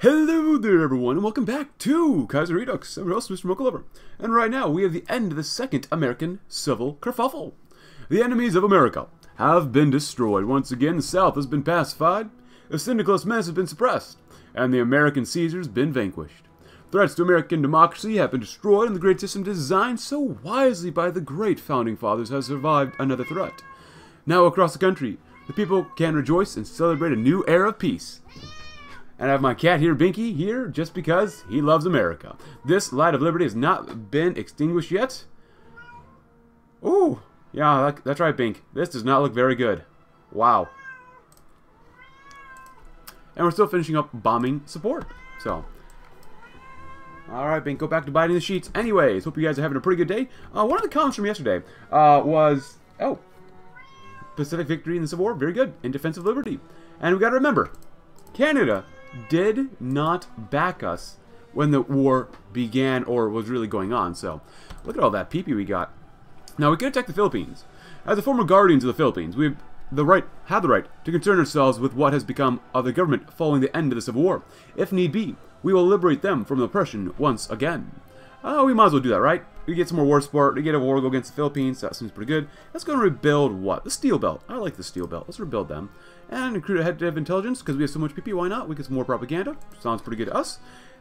Hello there everyone and welcome back to Kaiser Redux. I'm your host, Mr. Mocha And right now we have the end of the second American Civil Kerfuffle. The enemies of America have been destroyed. Once again, the South has been pacified, the syndicalist menace has been suppressed, and the American Caesar has been vanquished. Threats to American democracy have been destroyed, and the great system designed so wisely by the great founding fathers has survived another threat. Now across the country, the people can rejoice and celebrate a new era of peace. And I have my cat here, Binky, here just because he loves America. This light of liberty has not been extinguished yet. Ooh, yeah, that, that's right, Bink. This does not look very good. Wow. And we're still finishing up bombing support. So, Alright, Bink, go back to biting the sheets. Anyways, hope you guys are having a pretty good day. Uh, one of the comments from yesterday uh, was, oh, Pacific victory in the Civil War, very good, in defense of liberty. And we got to remember, Canada did not back us when the war began or was really going on. So, look at all that PP we got. Now, we can attack the Philippines. As the former guardians of the Philippines, we have the right, have the right to concern ourselves with what has become of the government following the end of the Civil War. If need be, we will liberate them from oppression once again. Oh, we might as well do that, right? We get some more war support. We get a war go against the Philippines. That seems pretty good. Let's go and rebuild what? The steel belt. I like the steel belt. Let's rebuild them. And recruit a head of intelligence because we have so much PP. Why not? We get some more propaganda. Sounds pretty good to us.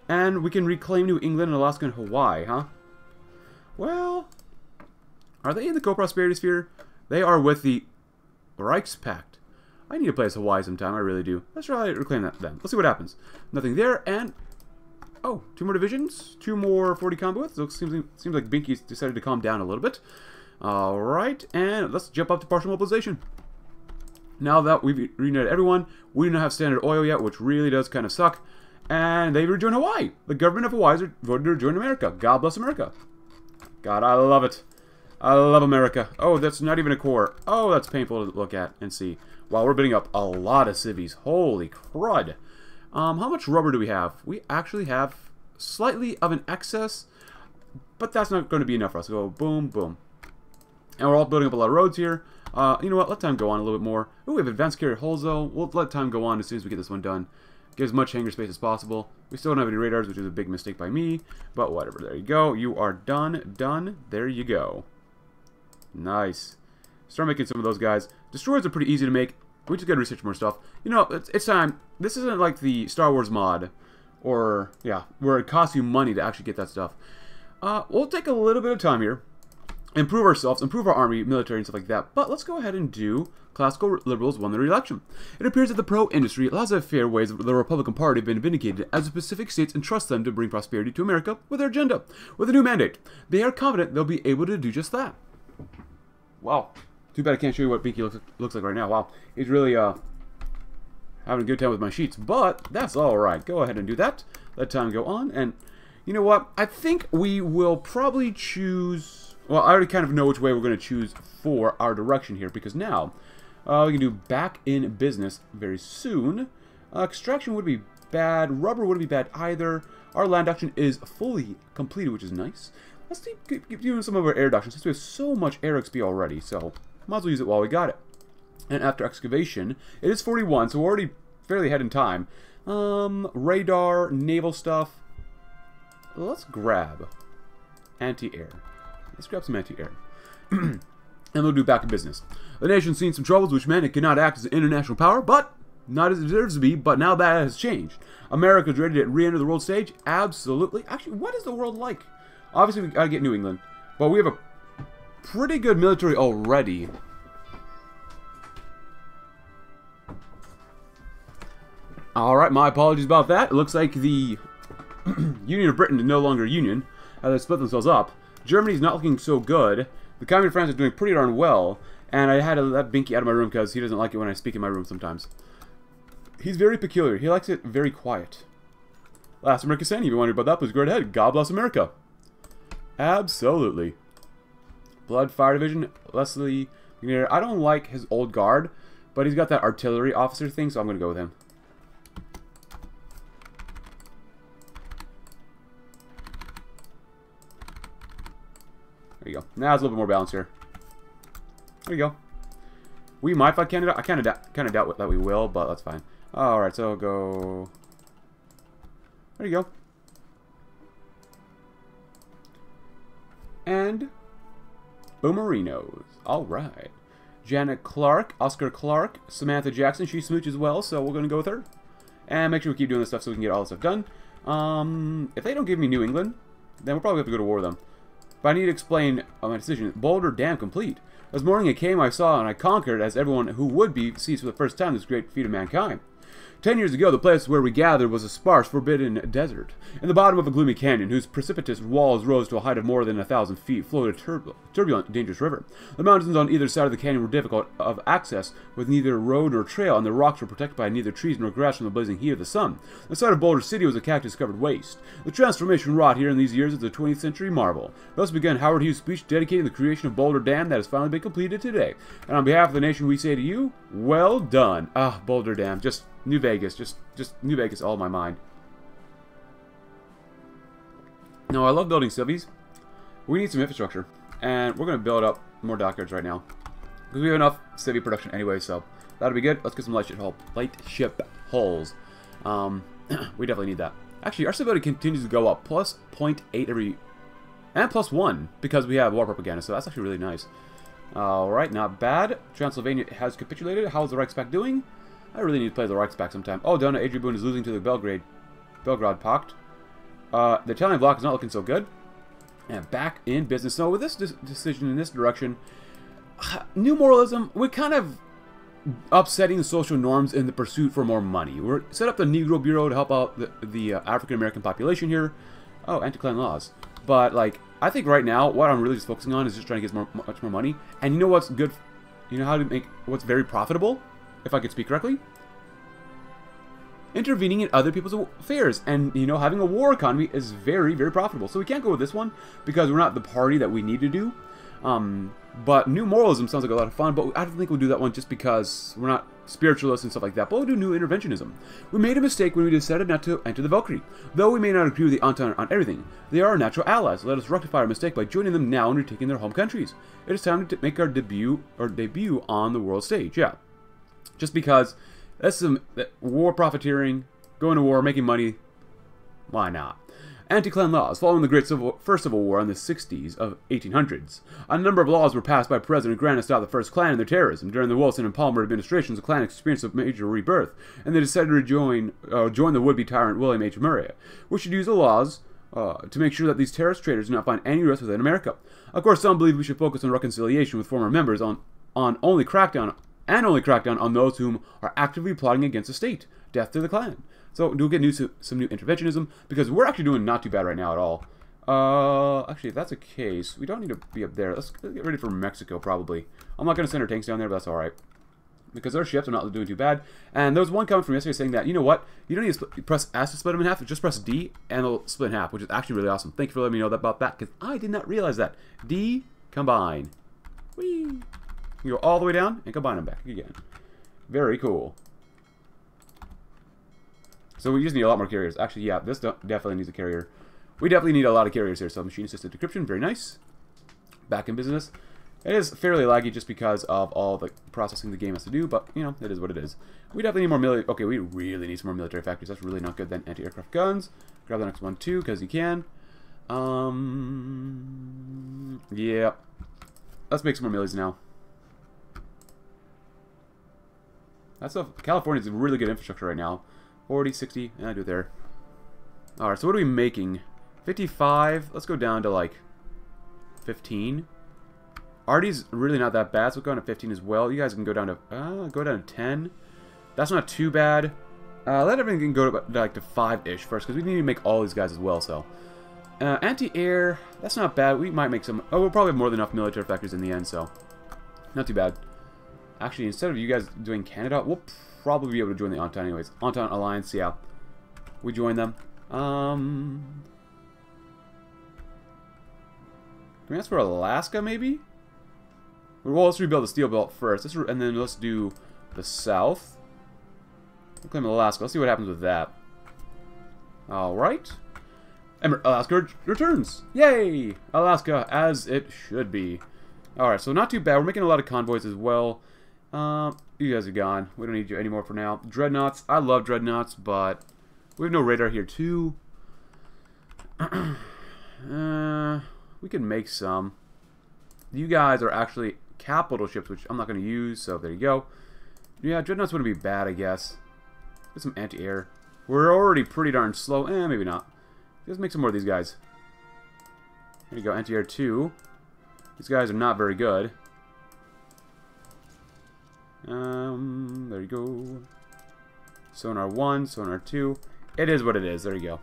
And we can reclaim New England and Alaska and Hawaii, huh? Well, are they in the co-prosperity sphere? They are with the Reichspakt. I need to play as Hawaii sometime. I really do. Let's try to reclaim that then. Let's see what happens. Nothing there. And Oh, two more divisions, two more 40 combo widths. Looks seems, seems like Binky's decided to calm down a little bit. All right, and let's jump up to partial mobilization. Now that we've reunited everyone, we do not have standard oil yet, which really does kind of suck. And they rejoin Hawaii. The government of Hawaii voted to rejoin America. God bless America. God, I love it. I love America. Oh, that's not even a core. Oh, that's painful to look at and see. Wow, we're bidding up a lot of civvies. Holy crud. Um, how much rubber do we have? We actually have slightly of an excess, but that's not going to be enough for us. Go boom, boom. And we're all building up a lot of roads here. Uh, you know what? Let time go on a little bit more. Oh, we have advanced carrier though. We'll let time go on as soon as we get this one done. Get as much hangar space as possible. We still don't have any radars, which is a big mistake by me. But whatever. There you go. You are done. Done. There you go. Nice. Start making some of those guys. Destroyers are pretty easy to make. We just gotta research more stuff. You know, it's, it's time. This isn't like the Star Wars mod, or, yeah, where it costs you money to actually get that stuff. Uh, we'll take a little bit of time here, improve ourselves, improve our army, military, and stuff like that. But let's go ahead and do classical liberals won the re-election. It appears that the pro-industry, laissez-faire ways of the Republican Party have been vindicated as the Pacific states entrust them to bring prosperity to America with their agenda. With a new mandate, they are confident they'll be able to do just that. Wow. Too bad I can't show you what Binky looks, looks like right now. Wow. He's really uh, having a good time with my sheets. But that's alright. Go ahead and do that. Let time go on. And you know what? I think we will probably choose... Well, I already kind of know which way we're going to choose for our direction here. Because now, uh, we can do back in business very soon. Uh, extraction would be bad. Rubber wouldn't be bad either. Our land auction is fully completed, which is nice. Let's keep, keep, keep doing some of our air auction since we have so much air XP already. So, might as well use it while we got it. And after excavation, it is 41, so we're already fairly ahead in time. Um, radar, naval stuff. Let's grab anti-air. Let's grab some anti-air. and we'll do back to business. The nation's seen some troubles which meant it cannot act as an international power, but not as it deserves to be, but now that has changed. America's ready to re-enter the world stage? Absolutely. Actually, what is the world like? Obviously, we gotta get New England, but we have a pretty good military already. Alright, my apologies about that. It looks like the Union of Britain is no longer a union, as they split themselves up. Germany's not looking so good. The Communist France is doing pretty darn well, and I had to let Binky out of my room because he doesn't like it when I speak in my room sometimes. He's very peculiar. He likes it very quiet. Last America Sandy, if you wondered about that, please go ahead. God bless America. Absolutely. Blood Fire Division, Leslie I don't like his old guard, but he's got that artillery officer thing, so I'm going to go with him. There you go. Now it's a little bit more balanced here. There you go. We might fight Canada. I kind of kind of doubt that we will, but that's fine. All right, so go. There you go. And Boomerinos. All right. Janet Clark, Oscar Clark, Samantha Jackson. She smooches well, so we're going to go with her. And make sure we keep doing this stuff so we can get all this stuff done. Um, if they don't give me New England, then we'll probably have to go to war with them. But I need to explain uh, my decision. Boulder Dam complete. This morning it came, I saw, and I conquered, as everyone who would be sees for the first time this great feat of mankind. Ten years ago, the place where we gathered was a sparse, forbidden desert. In the bottom of a gloomy canyon, whose precipitous walls rose to a height of more than a thousand feet, flowed a tur turbulent, dangerous river. The mountains on either side of the canyon were difficult of access, with neither road nor trail, and the rocks were protected by neither trees nor grass from the blazing heat of the sun. The site of Boulder City was a cactus-covered waste. The transformation wrought here in these years is a 20th century marvel. Thus began Howard Hughes' speech dedicating the creation of Boulder Dam that has finally been completed today. And on behalf of the nation, we say to you, well done. Ah, Boulder Dam, just New Vegas, just just New Vegas, all my mind. No, I love building civies. We need some infrastructure, and we're to build up more dockyards right now. Because we have enough civvy production anyway, so that'll be good. Let's get some light ship hull, light ship hulls. Um, we definitely need that. Actually, our civility continues to go up, plus 0.8 every, and plus 1, because we have war propaganda, so that's actually really nice. Alright, not bad. Transylvania has capitulated. How's the Reichspakt doing? I really need to play the Reichspakt sometime. Oh, Donau-Adria-Bund is losing to the Belgrade, Belgrade Pact. Uh, the Italian block is not looking so good. And back in business. So with this decision in this direction, new moralism, we're kind of upsetting the social norms in the pursuit for more money. We're set up the Negro Bureau to help out the, the uh, African American population here. Oh, anti-Klan laws. But like, I think right now, what I'm really just focusing on is just trying to get more, much more money. And you know what's good? You know how to make what's very profitable? If I could speak correctly, intervening in other people's affairs. And, you know, having a war economy is very, very profitable. So we can't go with this one because we're not the party that we need to do. Um, but new moralism sounds like a lot of fun, but I don't think we'll do that one just because we're not spiritualists and stuff like that. But we'll do new interventionism. We made a mistake when we decided not to enter the Weltkrieg. Though we may not agree with the Entente on everything, they are our natural allies. Let us rectify our mistake by joining them now and retaking their home countries. It is time to make our debut or debut on the world stage. Yeah. Just because that's some war profiteering, going to war, making money. Why not? Anti-Klan laws. Following the Great Civil, First Civil War in the 60s of 1800s, a number of laws were passed by President Grant to stop the First Klan and their terrorism. During the Wilson and Palmer administrations, the Klan experienced a major rebirth, and they decided to join, uh, join the would-be tyrant William H. Murray, which should use the laws uh, to make sure that these terrorist traitors do not find any rest within America. Of course, some believe we should focus on reconciliation with former members on, on only crackdown and only crack down on those whom are actively plotting against the state. Death to the Klan. So do get new some new interventionism because we're actually doing not too bad right now at all. Uh, actually, if that's the case, we don't need to be up there. Let's get ready for Mexico, probably. I'm not going to send our tanks down there, but that's alright. Because our ships are not doing too bad. And there was one comment from yesterday saying that, you know what? You don't need to press S to split them in half. Just press D and they'll split in half, which is actually really awesome. Thank you for letting me know that about that, because I did not realize that. D, combine. Whee! Go all the way down and combine them back again. Very cool. So we just need a lot more carriers. Actually, yeah, this definitely needs a carrier. We definitely need a lot of carriers here. So machine-assisted decryption, very nice. Back in business. It is fairly laggy just because of all the processing the game has to do, but, you know, it is what it is. We definitely need more military... Okay, we really need some more military factories. That's really not good then. Anti-aircraft guns. Grab the next one, too, because you can. Um... Yeah. Let's make some more millies now. That's a California's a really good infrastructure right now. 40, 60, yeah, I do it there. Alright, so what are we making? 55, let's go down to like 15. Artie's really not that bad, so we'll go down to 15 as well. You guys can go down to, uh, go down to 10. That's not too bad. Uh, let everything go to, like to 5-ish first, because we need to make all these guys as well, so. Uh, Anti-air, that's not bad. We might make some, oh, we'll probably have more than enough military factors in the end, so. Not too bad. Actually, instead of you guys doing Canada, we'll probably be able to join the Entente anyways. Entente Alliance, yeah. We join them. Um... Can we ask for Alaska, maybe? Well, let's rebuild the steel belt first. Let's and then let's do the south. We'll claim Alaska. Let's see what happens with that. Alright. Alaska returns. Yay! Alaska, as it should be. Alright, so not too bad. We're making a lot of convoys as well. Um, you guys are gone. We don't need you anymore for now. Dreadnoughts. I love dreadnoughts, but we have no radar here too. uh, we can make some. You guys are actually capital ships, which I'm not going to use, so there you go. Yeah, dreadnoughts wouldn't be bad, I guess. Get some anti-air. We're already pretty darn slow. Eh, maybe not. Let's make some more of these guys. There you go, anti-air 2. These guys are not very good. Um, there you go. Sonar 1, Sonar 2. It is what it is. There you go.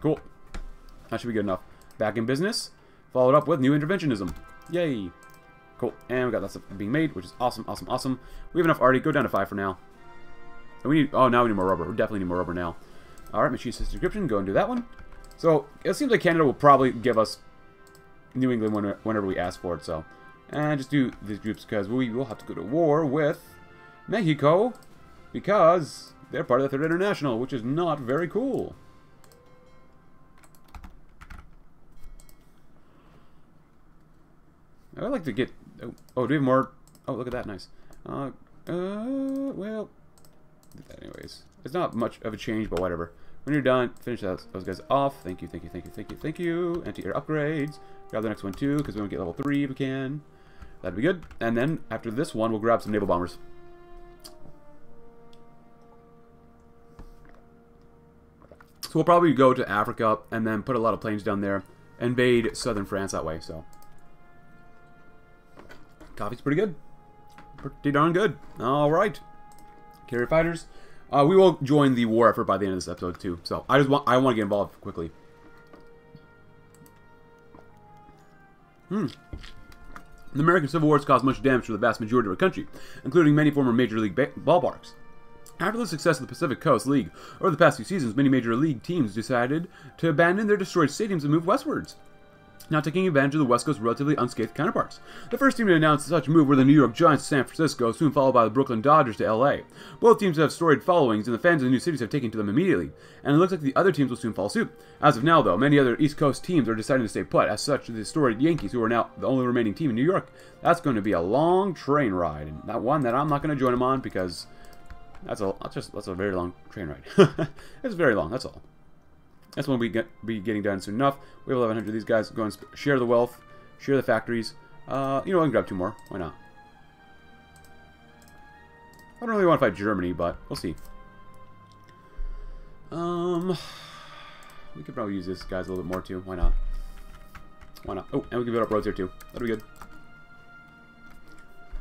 Cool. That should be good enough. Back in business. Followed up with new interventionism. Yay. Cool. And we got that stuff being made, which is awesome, awesome, awesome. We have enough already. Go down to 5 for now. And we need... Oh, now we need more rubber. We definitely need more rubber now. Alright, machine-assisted decryption. Go and do that one. So, it seems like Canada will probably give us New England whenever we ask for it, so... And just do these groups because we will have to go to war with Mexico because they're part of the Third International, which is not very cool. I would like to get... Oh, oh, do we have more? Oh, look at that. Nice. Uh, uh, well, anyways. It's not much of a change, but whatever. When you're done, finish those, those guys off. Thank you, thank you, thank you, thank you, thank you. Anti-air upgrades. Grab the next one, too, because we want to get level 3 if we can. That'd be good. And then, after this one, we'll grab some naval bombers. So we'll probably go to Africa and then put a lot of planes down there. Invade southern France that way, so. Coffee's pretty good. Pretty darn good. Alright. Carrier fighters. Uh, we will join the war effort by the end of this episode, too. So, I just want I want to get involved quickly. Hmm. The American Civil War has caused much damage to the vast majority of our country, including many former Major League ballparks. After the success of the Pacific Coast League over the past few seasons, many Major League teams decided to abandon their destroyed stadiums and move westwards now taking advantage of the West Coast's relatively unscathed counterparts. The first team to announce such a move were the New York Giants to San Francisco, soon followed by the Brooklyn Dodgers to LA. Both teams have storied followings, and the fans of the new cities have taken to them immediately, and it looks like the other teams will soon follow suit. As of now, though, many other East Coast teams are deciding to stay put, as such the storied Yankees, who are now the only remaining team in New York. That's going to be a long train ride, and that one that I'm not going to join them on because that's a that's just that's a very long train ride. it's very long, that's all. That's when we get be getting done soon enough. We have 1,100 of these guys. Go and share the wealth, share the factories. Uh, you know, I can grab two more. Why not? I don't really want to fight Germany, but we'll see. Um, we could probably use this guys a little bit more too. Why not? Why not? Oh, and we can build up roads here too. That'll be good.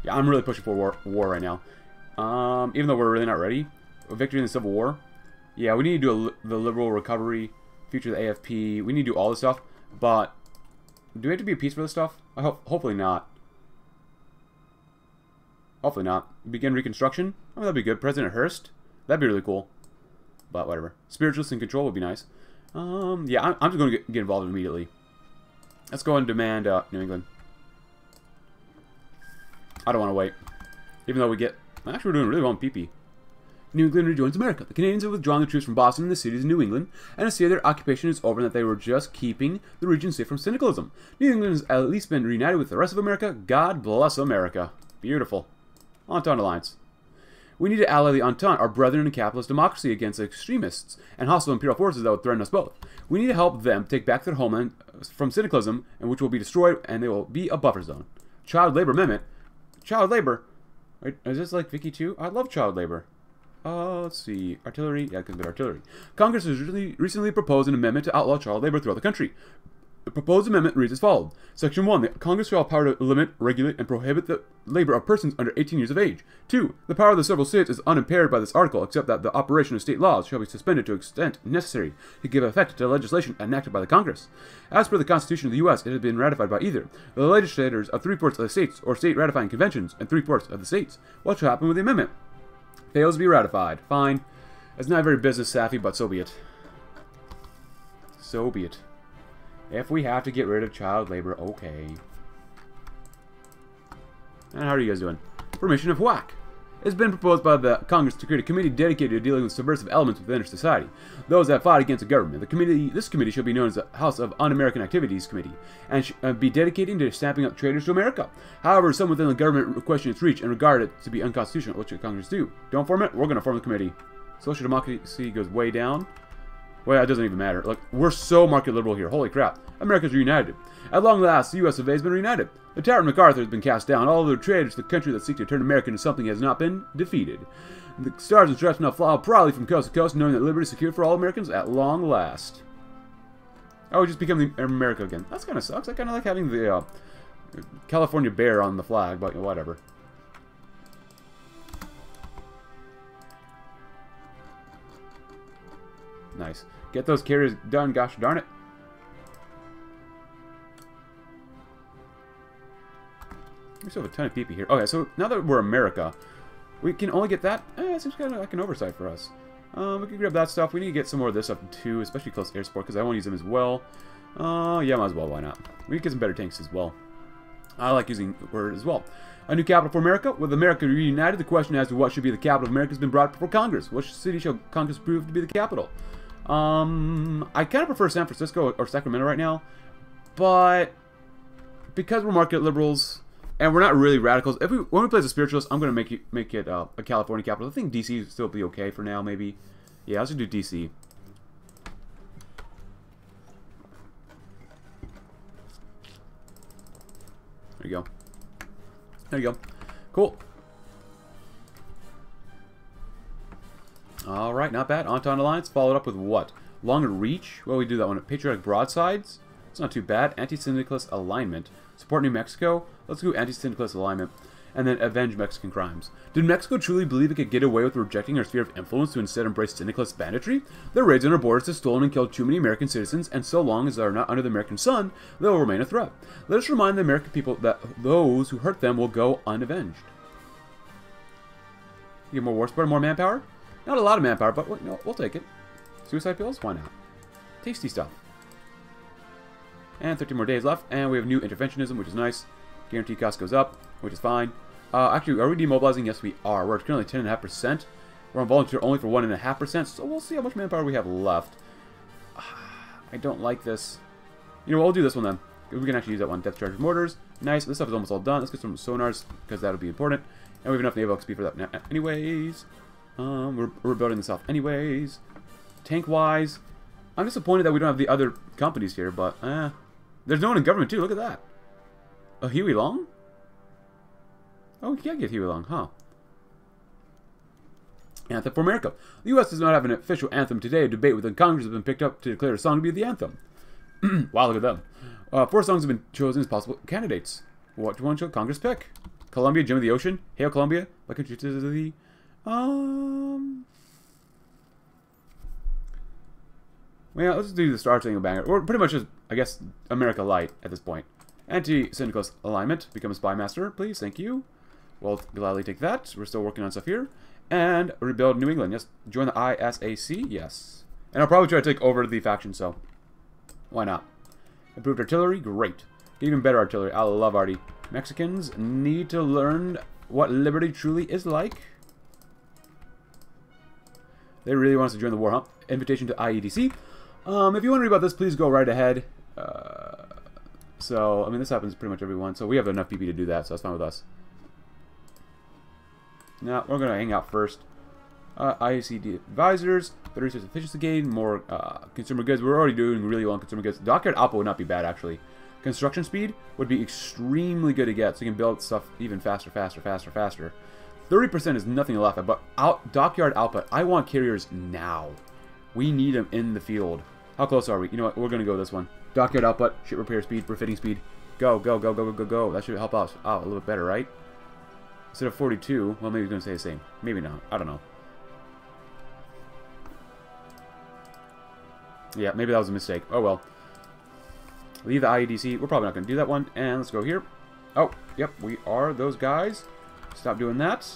Yeah, I'm really pushing for war, war right now. Um, even though we're really not ready. Victory in the Civil War. Yeah, we need to do a, the liberal recovery future the AFP. We need to do all this stuff, but do we have to be a piece for this stuff? I hope, hopefully not. Hopefully not. Begin Reconstruction? Oh, that'd be good. President Hearst? That'd be really cool. But whatever. Spiritualist and control would be nice. Um, yeah, I'm, I'm just going to get, get, involved immediately. Let's go and demand uh, New England. I don't want to wait. Even though we get... Actually, we're doing really well in PP. New England rejoins America. The Canadians have withdrawn the troops from Boston and the cities of New England, and to say their occupation is over and that they were just keeping the region safe from syndicalism. New England has at least been reunited with the rest of America. God bless America. Beautiful. Entente Alliance. We need to ally the Entente, our brethren in capitalist democracy, against extremists and hostile imperial forces that would threaten us both. We need to help them take back their homeland uh, from syndicalism, and which will be destroyed, and they will be a buffer zone. Child labor amendment. Child labor. Is this like Vicky 2? I love child labor. Uh, let's see. Artillery. Yeah, because artillery. Congress has recently, recently proposed an amendment to outlaw child labor throughout the country. The proposed amendment reads as follows. Section 1. The Congress shall have power to limit, regulate, and prohibit the labor of persons under 18 years of age. 2. The power of the several states is unimpaired by this article, except that the operation of state laws shall be suspended to extent necessary to give effect to legislation enacted by the Congress. As per the Constitution of the U.S., it has been ratified by either the legislators of three-fourths of the states or state ratifying conventions and three-fourths of the states. What shall happen with the amendment? Fails to be ratified. Fine. It's not very business savvy, but so be it. So be it. If we have to get rid of child labor, okay. And how are you guys doing? Permission of HUAC. It's been proposed by the Congress to create a committee dedicated to dealing with subversive elements within our society, those that fought against the government. The committee, this committee shall be known as the House of Un-American Activities Committee, and sh uh, be dedicated to stamping up traitors to America. However, some within the government question its reach and regard it to be unconstitutional, which the Congress do. Don't form it, we're going to form the committee. Social democracy goes way down. Well, it doesn't even matter. Look, we're so market liberal here. Holy crap. America's reunited. At long last, the U.S. of A has been reunited. The Tower of MacArthur has been cast down. All the traitors to the country that seek to turn America into something has not been defeated. The stars and stripes now fly proudly from coast to coast, knowing that liberty is secured for all Americans at long last. Oh, we just become America again. That's kind of sucks. I kind of like having the uh, California bear on the flag, but whatever. Nice. Get those carriers done, gosh darn it. We still have a ton of people here. Okay, so now that we're America, we can only get that. Eh, seems kind of like an oversight for us. Um, we can grab that stuff. We need to get some more of this stuff too, especially close air support, because I want to use them as well. Uh, yeah, might as well. Why not? We can get some better tanks as well. I like using word as well. A new capital for America. With America reunited, the question as to what should be the capital of America has been brought before Congress. What city shall Congress prove to be the capital? Um, I kind of prefer San Francisco or Sacramento right now, but because we're market liberals and we're not really radicals, if we when we play as a spiritualist, I'm gonna make it make it uh, a California capital. I think DC still be okay for now, maybe. Yeah, I'll just do DC. There you go. There you go. Cool. Alright, not bad. Entente Alliance, followed up with what? Longer Reach? Well, we do that one. Patriotic Broadsides? It's not too bad. Anti-Syndicalist Alignment. Support New Mexico? Let's do Anti-Syndicalist Alignment. And then Avenge Mexican Crimes. Did Mexico truly believe it could get away with rejecting our sphere of influence to instead embrace syndicalist banditry? Their raids on our borders have stolen and killed too many American citizens, and so long as they are not under the American sun, they will remain a threat. Let us remind the American people that those who hurt them will go unavenged. You get more war support, more manpower? Not a lot of manpower, but no, we'll take it. Suicide pills? Why not? Tasty stuff. And 13 more days left, and we have new interventionism, which is nice. Guaranteed cost goes up, which is fine. Uh, actually, are we demobilizing? Yes, we are. We're currently 10.5%. We're on volunteer only for 1.5%, so we'll see how much manpower we have left. I don't like this. You know, we'll do this one then. We can actually use that one. Depth charge mortars. Nice. This stuff is almost all done. Let's get some sonars, because that'll be important. And we have enough naval XP for that anyways. Um, we're, we're building this off anyways. Tank-wise, I'm disappointed that we don't have the other companies here, but, eh. There's no one in government, too. Look at that. A Huey Long? Oh, we can't get Huey Long, huh? Anthem for America. The U.S. does not have an official anthem today. A debate within Congress has been picked up to declare a song to be the anthem. wow, look at them. Uh, four songs have been chosen as possible candidates. What one should Congress pick? Columbia, Gem of the Ocean, Hail Columbia, Like a the um. Well, let's do the Star Spangled Banner. Or pretty much just, I guess, America Light at this point. Anti-Syndicalist Alignment. Become a Spy Master, please. Thank you. We'll gladly take that. We're still working on stuff here. And rebuild New England. Yes. Join the ISAC. Yes. And I'll probably try to take over the faction, so why not? Improved artillery. Great. Even better artillery. I love arty. Mexicans need to learn what liberty truly is like. They really want us to join the war, huh? Invitation to IEDC. Um, if you want to read about this, please go right ahead. Uh, so, I mean, this happens pretty much everyone. So we have enough PP to do that, so that's fine with us. Now, we're going to hang out first. Uh, advisors, better research efficiency gain, more uh, consumer goods. We're already doing really well in consumer goods. Dockyard output would not be bad, actually. Construction speed would be extremely good to get, so you can build stuff even faster, faster, faster, faster. 30% is nothing to laugh at, but out, dockyard output, I want carriers now. We need them in the field. How close are we? You know what? We're going to go this one. Dockyard output, ship repair speed, refitting speed. Go, go, go, go, go, go, go. That should help us out a little bit better, right? Instead of 42, well, maybe he's going to say the same. Maybe not. I don't know. Yeah, maybe that was a mistake. Oh, well. Leave the IEDC. We're probably not going to do that one. And let's go here. Oh, yep, we are those guys. Stop doing that.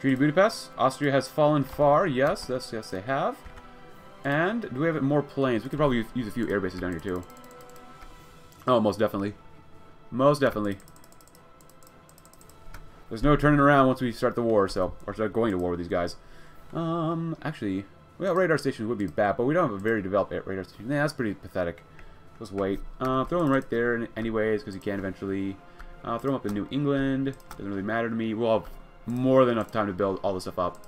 Treaty Budapest. Austria has fallen far. Yes, yes, yes, they have. And do we have more planes? We could probably use a few air bases down here, too. Oh, most definitely. Most definitely. There's no turning around once we start the war, so... Or start going to war with these guys. Um, actually... Well, radar stations would be bad, but we don't have a very developed radar station. Yeah, that's pretty pathetic. Just wait. Uh, throw them right there anyways, because you can eventually. I'll throw them up in New England. Doesn't really matter to me. We'll have more than enough time to build all this stuff up.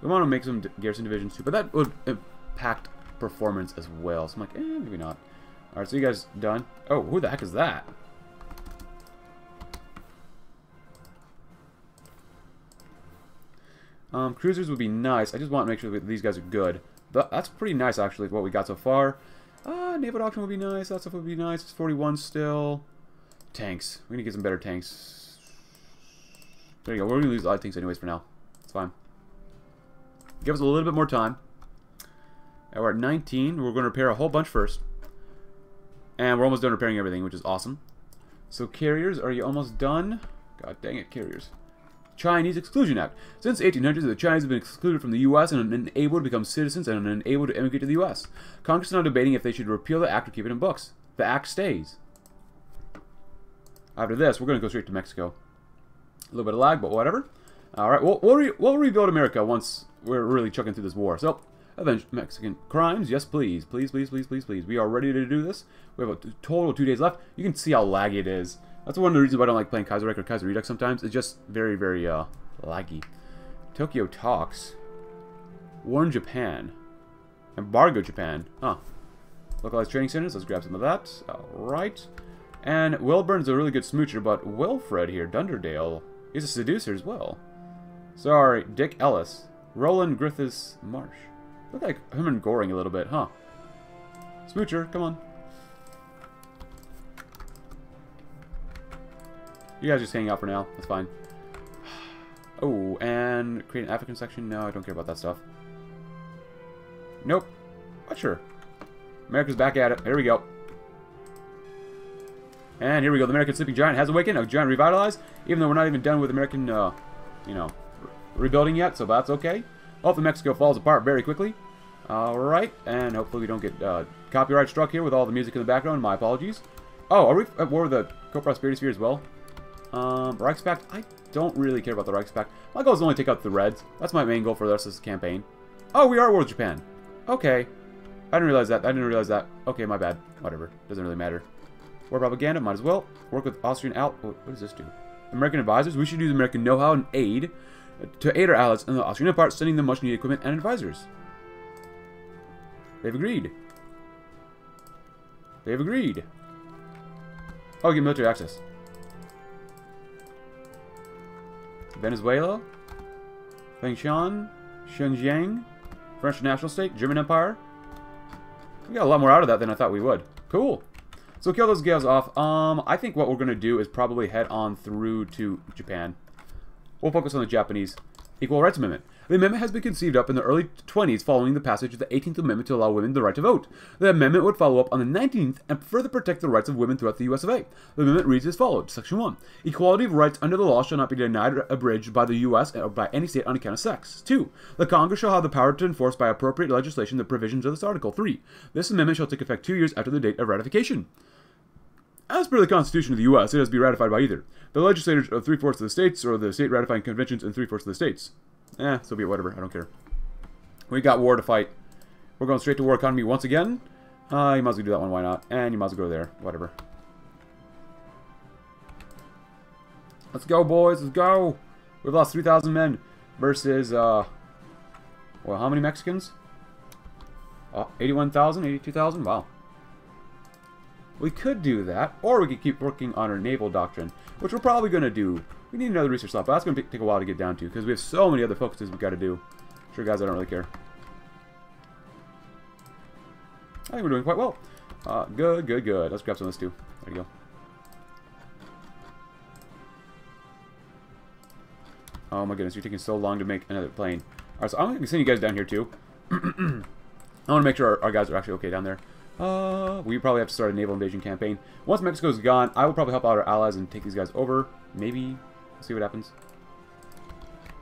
We want to make some garrison divisions too, but that would impact performance as well. So I'm like, eh, maybe not. Alright, so you guys done? Oh, who the heck is that? Um, cruisers would be nice. I just want to make sure that these guys are good. But that's pretty nice, actually, what we got so far. Uh, naval doctrine would be nice. That stuff would be nice. It's 41 still. Tanks. We're going to get some better tanks. There you go. We're going to lose a lot of tanks anyways for now. It's fine. Give us a little bit more time. We're at 19. We're going to repair a whole bunch first. And we're almost done repairing everything, which is awesome. So carriers, are you almost done? God dang it, carriers. Chinese Exclusion Act. Since 1800s, the Chinese have been excluded from the U.S. and unable to become citizens and unable to immigrate to the U.S. Congress is now debating if they should repeal the act or keep it in books. The act stays. After this, we're going to go straight to Mexico. A little bit of lag, but whatever. All right, we'll, we'll, re we'll rebuild America once we're really chucking through this war. So, avenge Mexican crimes. Yes, please. Please, please, please, please, please. We are ready to do this. We have a total two days left. You can see how laggy it is. That's one of the reasons why I don't like playing Kaiserreich or Kaiser Redux sometimes. It's just very, very uh, laggy. Tokyo talks. Warn Japan. Embargo Japan. Huh. Localized training centers. Let's grab some of that. Alright. And Wilburn's a really good smoocher, but Wilfred here, Dunderdale, he's a seducer as well. Sorry, Dick Ellis. Roland Griffiths Marsh. Look like him and Goring a little bit, huh? Smoocher, come on. You guys just hang out for now. That's fine. Oh, and create an African section? No, I don't care about that stuff. Nope. But sure. America's back at it. Here we go. And here we go. The American Sleeping Giant has awakened. A giant revitalized. Even though we're not even done with American, uh, you know, rebuilding yet. So that's okay. Hopefully Mexico falls apart very quickly. Alright. And hopefully we don't get uh, copyright struck here with all the music in the background. My apologies. Oh, are we at war with the Co-Prosperity Sphere as well? Um, Reichspakt, I don't really care about the Reichspakt. My goal is only to take out the Reds. That's my main goal for the rest of this campaign. Oh, we are with Japan. Okay. I didn't realize that. I didn't realize that. Okay, my bad. Whatever. Doesn't really matter. War propaganda, might as well. Work with Austrian out. What does this do? American advisors. We should use American know-how and aid to aid our allies in the Austrian Empire, sending them much needed equipment and advisors. They've agreed. They've agreed. Oh, get military access. Venezuela, Fengtian, Xinjiang, French National State, German Empire. We got a lot more out of that than I thought we would. Cool. So kill those gals off. Um, I think what we're going to do is probably head on through to Japan. We'll focus on the Japanese. Equal Rights Amendment. The amendment has been conceived up in the early 20s following the passage of the 18th Amendment to allow women the right to vote. The amendment would follow up on the 19th and further protect the rights of women throughout the US of A. The amendment reads as follows. Section 1. Equality of rights under the law shall not be denied or abridged by the US or by any state on account of sex. 2. The Congress shall have the power to enforce by appropriate legislation the provisions of this article. 3. This amendment shall take effect two years after the date of ratification. As per the Constitution of the U.S., it has to be ratified by either the legislators of three-fourths of the states or the state ratifying conventions in three-fourths of the states. Eh, so be it, whatever. I don't care. We got war to fight. We're going straight to war economy once again. Uh, you might as well do that one, why not? And you might as well go there. Whatever. Let's go, boys. Let's go. We've lost 3,000 men versus, uh... Well, how many Mexicans? Uh, 81,000? 82,000? Wow. We could do that, or we could keep working on our naval doctrine, which we're probably going to do. We need another research slot, but that's going to take a while to get down to, because we have so many other focuses we've got to do. Sure, guys, I don't really care. I think we're doing quite well. Uh, good, good, good. Let's grab some of this, too. There you go. Oh my goodness, you're taking so long to make another plane. Alright, so I'm going to send you guys down here, too. I want to make sure our, our guys are actually okay down there. Uh, we probably have to start a naval invasion campaign. Once Mexico's gone, I will probably help out our allies and take these guys over. Maybe. Let's see what happens.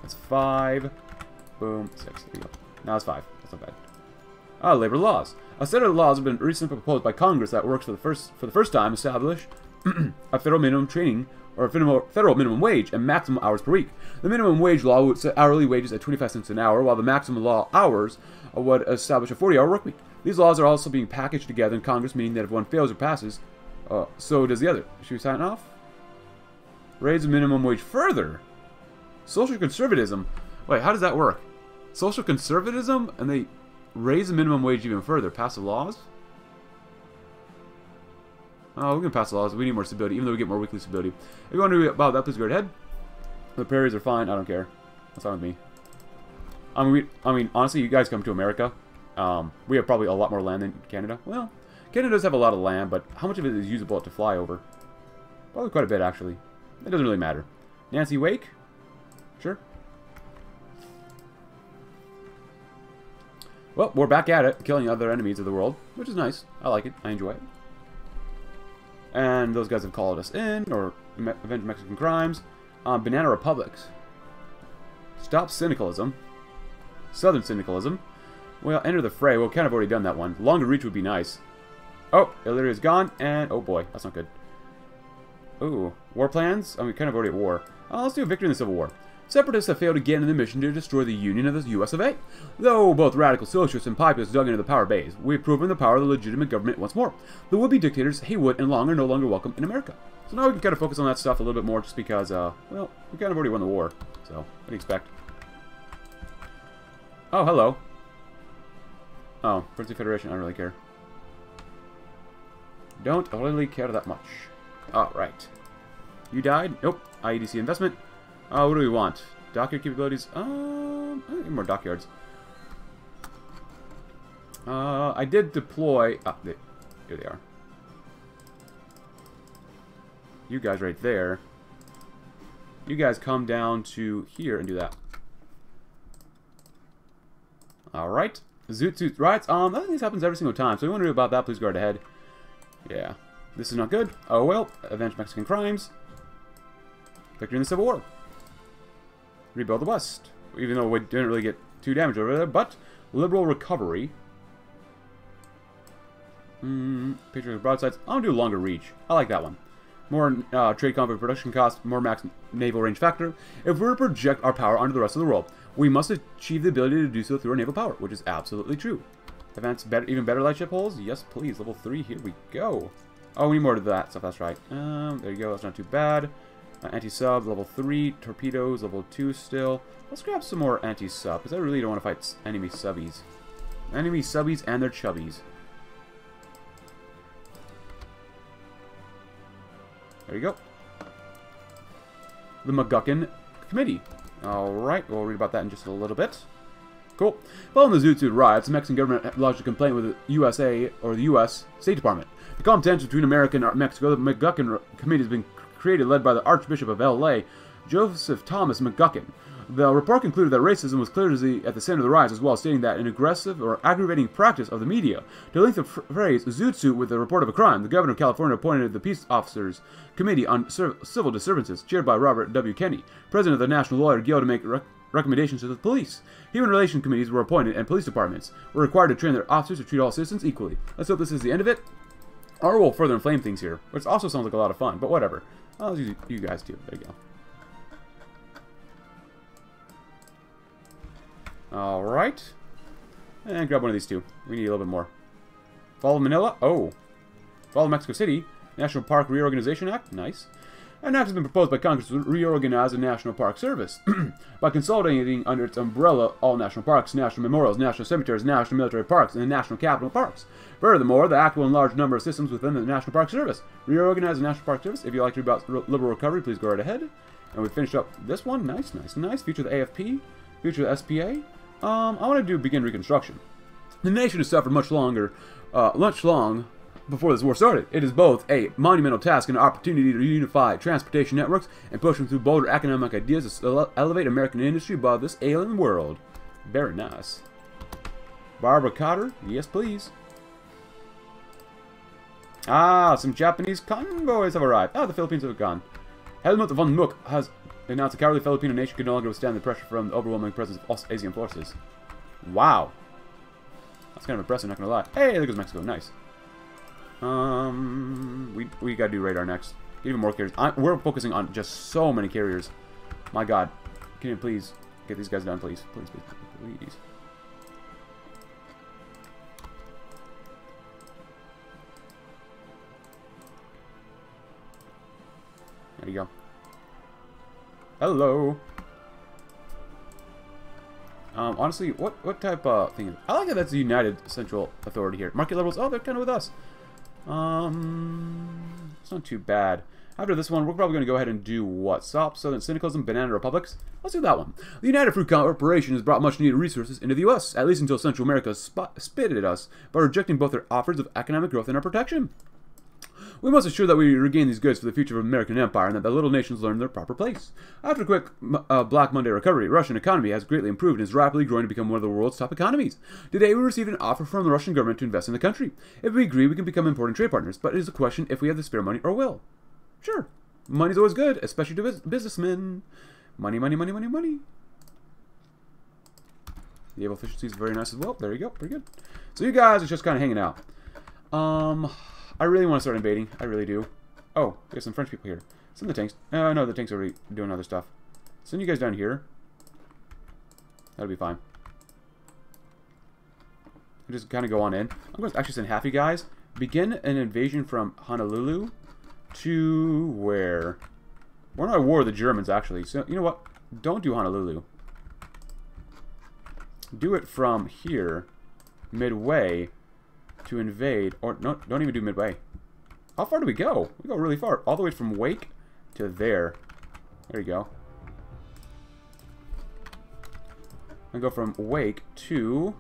That's five. Boom. Six. There you go. Now it's five. That's not bad. Ah, labor laws. A set of laws have been recently proposed by Congress that works for the first for the first time establish a federal minimum training or a federal minimum wage and maximum hours per week. The minimum wage law would set hourly wages at 25 cents an hour, while the maximum law hours would establish a 40-hour work week. These laws are also being packaged together in Congress, meaning that if one fails or passes, uh, so does the other. Should we sign off? Raise the minimum wage further. Social conservatism. Wait, how does that work? Social conservatism, and they raise the minimum wage even further. Pass the laws? Oh, we can pass the laws. We need more stability, even though we get more weekly stability. If you want to about that, please go ahead. The prairies are fine. I don't care. That's fine with me. I mean, I mean, honestly, you guys come to America. Um, we have probably a lot more land than Canada. Well, Canada does have a lot of land, but how much of it is usable to fly over? Probably quite a bit, actually. It doesn't really matter. Nancy Wake? Sure. Well, we're back at it, killing other enemies of the world, which is nice. I like it. I enjoy it. And those guys have called us in, or Me Avenge Mexican Crimes. Um, Banana Republics. Stop Syndicalism. Southern Syndicalism. Well, enter the fray. Well, kind of already done that one. Longer reach would be nice. Oh, Illyria's gone, and oh boy, that's not good. Ooh, war plans? I mean, kind of already at war. Uh, let's do a victory in the Civil War. Separatists have failed again in the mission to destroy the Union of the US of A. Though both radical socialists and populists dug into the power base, we've proven the power of the legitimate government once more. The would-be dictators Haywood and Long are no longer welcome in America. So now we can kind of focus on that stuff a little bit more just because, uh, well, we kind of already won the war. So, what do you expect? Oh, hello. Oh, Princely Federation, I don't really care. Don't really care that much. Alright. You died? Nope. IEDC investment. Uh, what do we want? Dockyard capabilities? Um, I need more dockyards. Uh, I did deploy... Ah, they, here they are. You guys right there. You guys come down to here and do that. Alright. Zoot Suit Riots. Um, I think this happens every single time, so you want to do about that, please guard ahead. Yeah. This is not good. Oh well. Avenge Mexican crimes. Victory in the Civil War. Rebuild the West. Even though we didn't really get too damaged over there, but liberal recovery. Hmm. Patriotic broadsides. I'll do longer reach. I like that one. More uh, trade conflict production cost, more max naval range factor. If we're to project our power onto the rest of the world, we must achieve the ability to do so through our naval power, which is absolutely true. Advance better, even better lightship hulls? Yes, please. Level 3, here we go. Oh, we need more to that stuff, that's right. Um, there you go, that's not too bad. Uh, Anti-sub, level 3. Torpedoes, level 2 still. Let's grab some more anti-sub, because I really don't want to fight enemy subbies. Enemy subbies and their chubbies. There you go. The McGucken Committee. Alright, we'll read about that in just a little bit. Cool. Following the Zoot Suit riots, the Mexican government lodged a complaint with the USA, or the U.S. State Department. The calm between America and Mexico, the McGucken Committee has been created, led by the Archbishop of L.A., Joseph Thomas McGucken. The report concluded that racism was clearly at the center of the rise, as well, stating that an aggressive or aggravating practice of the media. To link the phrase "zoot suit" with the report of a crime, the governor of California appointed the Peace Officers Committee on Civil Disturbances, chaired by Robert W. Kennedy, president of the National Lawyer Guild, to make rec recommendations to the police. Human Relations Committees were appointed, and police departments were required to train their officers to treat all citizens equally. Let's hope this is the end of it. Or we'll further inflame things here, which also sounds like a lot of fun, but whatever. I'll use you guys too. There you go. Alright. And grab one of these two. We need a little bit more. Follow Manila. Oh. Follow Mexico City. National Park Reorganization Act. Nice. An act has been proposed by Congress to reorganize the National Park Service by consolidating under its umbrella all national parks, national memorials, national cemeteries, national military parks, and the national capital parks. Furthermore, the act will enlarge the number of systems within the National Park Service. Reorganize the National Park Service. If you'd like to read about liberal recovery, please go right ahead. And we finished up this one. Nice, nice, nice. Future of the AFP. Future of the SPA. Um, I want to do begin reconstruction. The nation has suffered much longer, uh, much long before this war started. It is both a monumental task and an opportunity to unify transportation networks and push them through bolder economic ideas to elevate American industry above this alien world. Very nice. Barbara Cotter, yes please. Ah, some Japanese convoys have arrived. Ah, the Philippines have gone. Helmut von Mook has announced the cowardly Filipino nation could no longer withstand the pressure from the overwhelming presence of Asian forces. Wow. That's kind of impressive, not gonna lie. Hey, there goes Mexico. Nice. Um, we, we gotta do radar next. Even more carriers. I, we're focusing on just so many carriers. My god. Can you please get these guys done, please? Please, please, please. There you go. Hello. Um, honestly, what what type of thing? I like that that's the United Central Authority here. Market levels. Oh, they're kind of with us. Um, it's not too bad. After this one, we're probably going to go ahead and do what? Stop Southern Syndicalism, Banana Republics? Let's do that one. The United Fruit Corporation has brought much needed resources into the U.S., at least until Central America spit at us by rejecting both their offers of economic growth and our protection. We must ensure that we regain these goods for the future of American empire and that the little nations learn their proper place. After a quick uh, Black Monday recovery, Russian economy has greatly improved and is rapidly growing to become one of the world's top economies. Today, we received an offer from the Russian government to invest in the country. If we agree, we can become important trade partners, but it is a question if we have the spare money or will. Sure. Money's always good, especially to businessmen. Money, money, money, money, money. The able efficiency is very nice as well. There you go. Pretty good. So you guys are just kind of hanging out. Um, I really want to start invading. I really do. Oh, there's some French people here. Send the tanks. Oh, no, the tanks are already doing other stuff. Send you guys down here. That'll be fine. Just kind of go on in. I'm going to actually send half you guys. Begin an invasion from Honolulu to where? We're not at war with the Germans, actually. So, you know what? Don't do Honolulu. Do it from here, midway, to invade. Or, no, don't even do midway. How far do we go? We go really far. All the way from Wake to there. There you go. And go from Wake to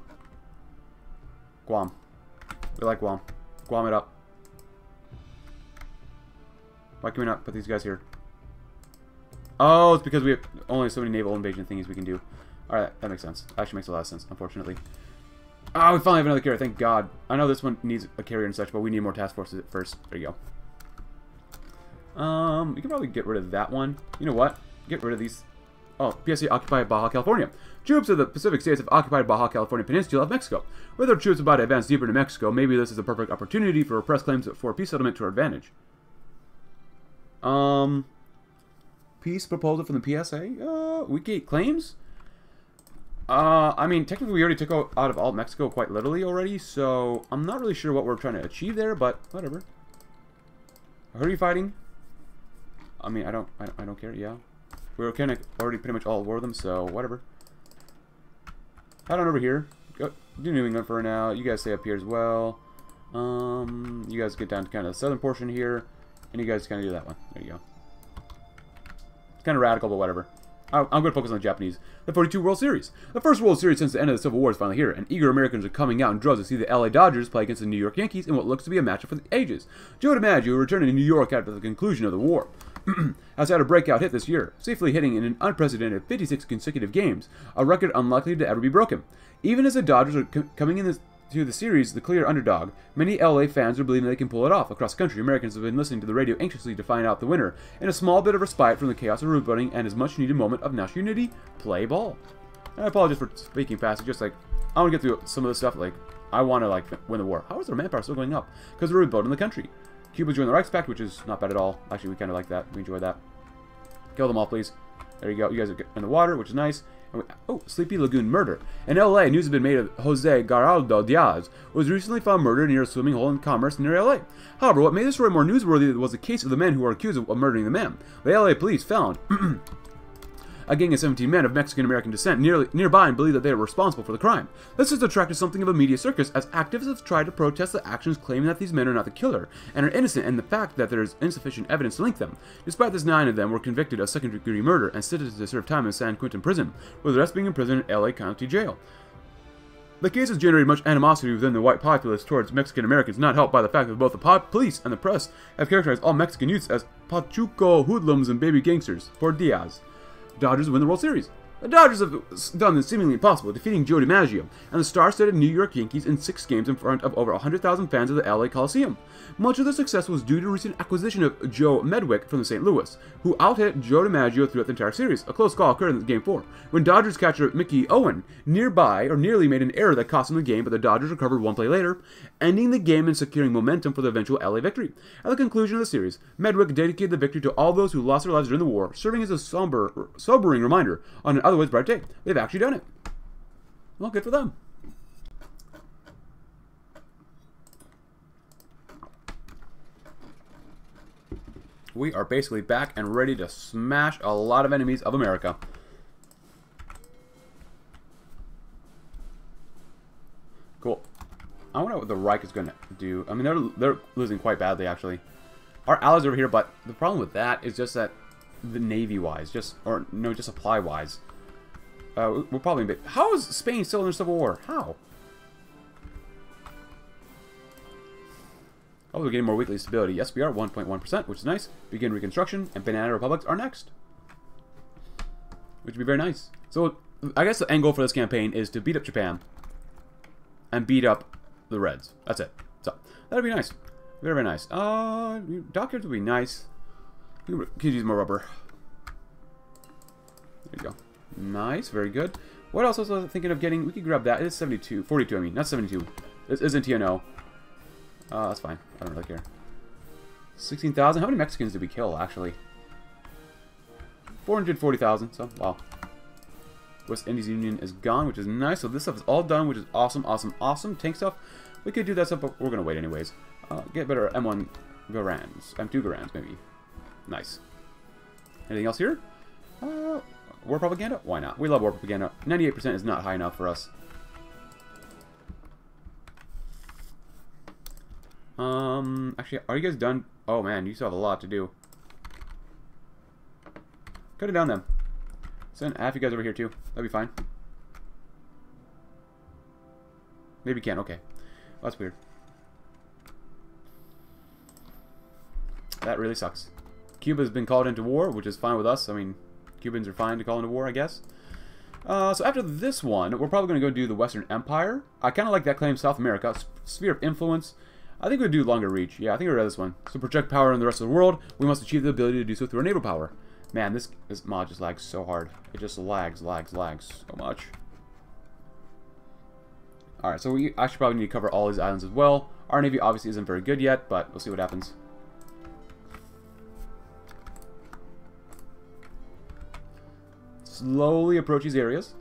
Guam. We like Guam. Guam it up. Why can we not put these guys here? Oh, it's because we have only so many naval invasion thingies we can do. Alright, that makes sense. Actually makes a lot of sense, unfortunately. Oh, we finally have another carrier, thank God. I know this one needs a carrier and such, but we need more task forces at first. There you go. Um, we can probably get rid of that one. You know what? Get rid of these. Oh, PSA occupied Baja California. Troops of the Pacific states have occupied Baja California Peninsula of Mexico. With their troops about to advance deeper into Mexico, maybe this is a perfect opportunity for press claims for peace settlement to our advantage. Um, peace proposal from the PSA. Uh, we get claims. Uh, I mean, technically we already took out, of all Mexico quite literally already, so I'm not really sure what we're trying to achieve there, but whatever. Who are you fighting? I mean, I don't, I, I don't care, yeah. We are kind of already pretty much all war them, so whatever. Head on over here. Go, do New England for now. You guys stay up here as well. Um, you guys get down to kind of the southern portion here. And you guys kind of do that one. There you go. It's kind of radical, but whatever. I'm going to focus on the Japanese. The 42 World Series. The first World Series since the end of the Civil War is finally here, and eager Americans are coming out in droves to see the LA Dodgers play against the New York Yankees in what looks to be a matchup for the ages. Joe DiMaggio returned to New York after the conclusion of the war. has had a breakout hit this year, safely hitting in an unprecedented 56 consecutive games, a record unlikely to ever be broken. Even as the Dodgers are coming in this to the series the clear underdog. Many LA fans are believing they can pull it off. Across country, Americans have been listening to the radio anxiously to find out the winner. In a small bit of respite from the chaos of rebooting and his much needed moment of national unity, play ball. And I apologize for speaking fast. It's just like, I want to get through some of the stuff. Like, I want to like win the war. How is their manpower still going up? Because we're rebuilding the country. Cuba joined the Reichspakt, which is not bad at all. Actually, we kind of like that. We enjoy that. Kill them all, please. There you go. You guys are in the water, which is nice. Oh, Sleepy Lagoon murder. In LA, news has been made of Jose Geraldo Diaz, who was recently found murdered near a swimming hole in Commerce near LA. However, what made this story more newsworthy was the case of the men who were accused of murdering the man. The LA police found A gang of 17 men of Mexican-American descent nearly, nearby and believe that they are responsible for the crime. This has attracted something of a media circus as activists have tried to protest the actions claiming that these men are not the killer and are innocent and the fact that there is insufficient evidence to link them. Despite this, nine of them were convicted of second-degree murder and sentenced to serve time in San Quentin prison, with the rest being imprisoned in LA County Jail. The case has generated much animosity within the white populace towards Mexican Americans, not helped by the fact that both the police and the press have characterized all Mexican youths as Pachuco hoodlums and baby gangsters. For Diaz. Dodgers win the World Series. The Dodgers have done the seemingly impossible, defeating Joe DiMaggio and the star-studded New York Yankees in six games in front of over 100,000 fans of the LA Coliseum. Much of the success was due to recent acquisition of Joe Medwick from the St. Louis, who out-hit Joe DiMaggio throughout the entire series. A close call occurred in Game 4, when Dodgers catcher Mickey Owen nearby or nearly made an error that cost him the game, but the Dodgers recovered one play later, ending the game and securing momentum for the eventual LA victory. At the conclusion of the series, Medwick dedicated the victory to all those who lost their lives during the war, serving as a somber, sobering reminder on an otherwise bright day. They've actually done it. Well, good for them. we are basically back and ready to smash a lot of enemies of America. Cool. I wonder what the Reich is going to do. I mean, they're, they're losing quite badly, actually. Our allies are over here, but the problem with that is just that the Navy-wise, just, or no, just supply-wise. Uh, we're probably. How is Spain still in the Civil War? How? Oh, we're getting more weekly stability. Yes, we are 1.1%, which is nice. Begin Reconstruction, and Banana Republics are next. Which would be very nice. So, I guess the end goal for this campaign is to beat up Japan and beat up the Reds. That's it. So, that'd be nice. Very, very nice. Uh, dockyards would be nice. Could use more rubber. There you go. Nice, very good. What else was I thinking of getting? We could grab that. It's 72. 42, I mean. Not 72. This isn't TNO. Uh, that's fine. I don't really care. 16,000. How many Mexicans did we kill, actually? 440,000, so, wow. West Indies Union is gone, which is nice. So this stuff is all done, which is awesome, awesome, awesome. Tank stuff. We could do that stuff, but we're going to wait anyways. Uh, get better M1 Garands. M2 Garands, maybe. Nice. Anything else here? Uh, war propaganda? Why not? We love war propaganda. 98% is not high enough for us. Um, actually, are you guys done? Oh man, you still have a lot to do. Cut it down then. Send half you guys over here too. That'd be fine. Maybe you can. Okay. Well, that's weird. That really sucks. Cuba's been called into war, which is fine with us. I mean, Cubans are fine to call into war, I guess. Uh, so after this one, we're probably going to go do the Western Empire. I kind of like that claim, South America. Sphere of Influence. I think we'd do longer reach. Yeah, I think we'll read this one. So project power in the rest of the world, we must achieve the ability to do so through our naval power. Man, this, this mod just lags so hard. It just lags, lags, lags so much. Alright, so we actually probably need to cover all these islands as well. Our navy obviously isn't very good yet, but we'll see what happens. Slowly approach these areas.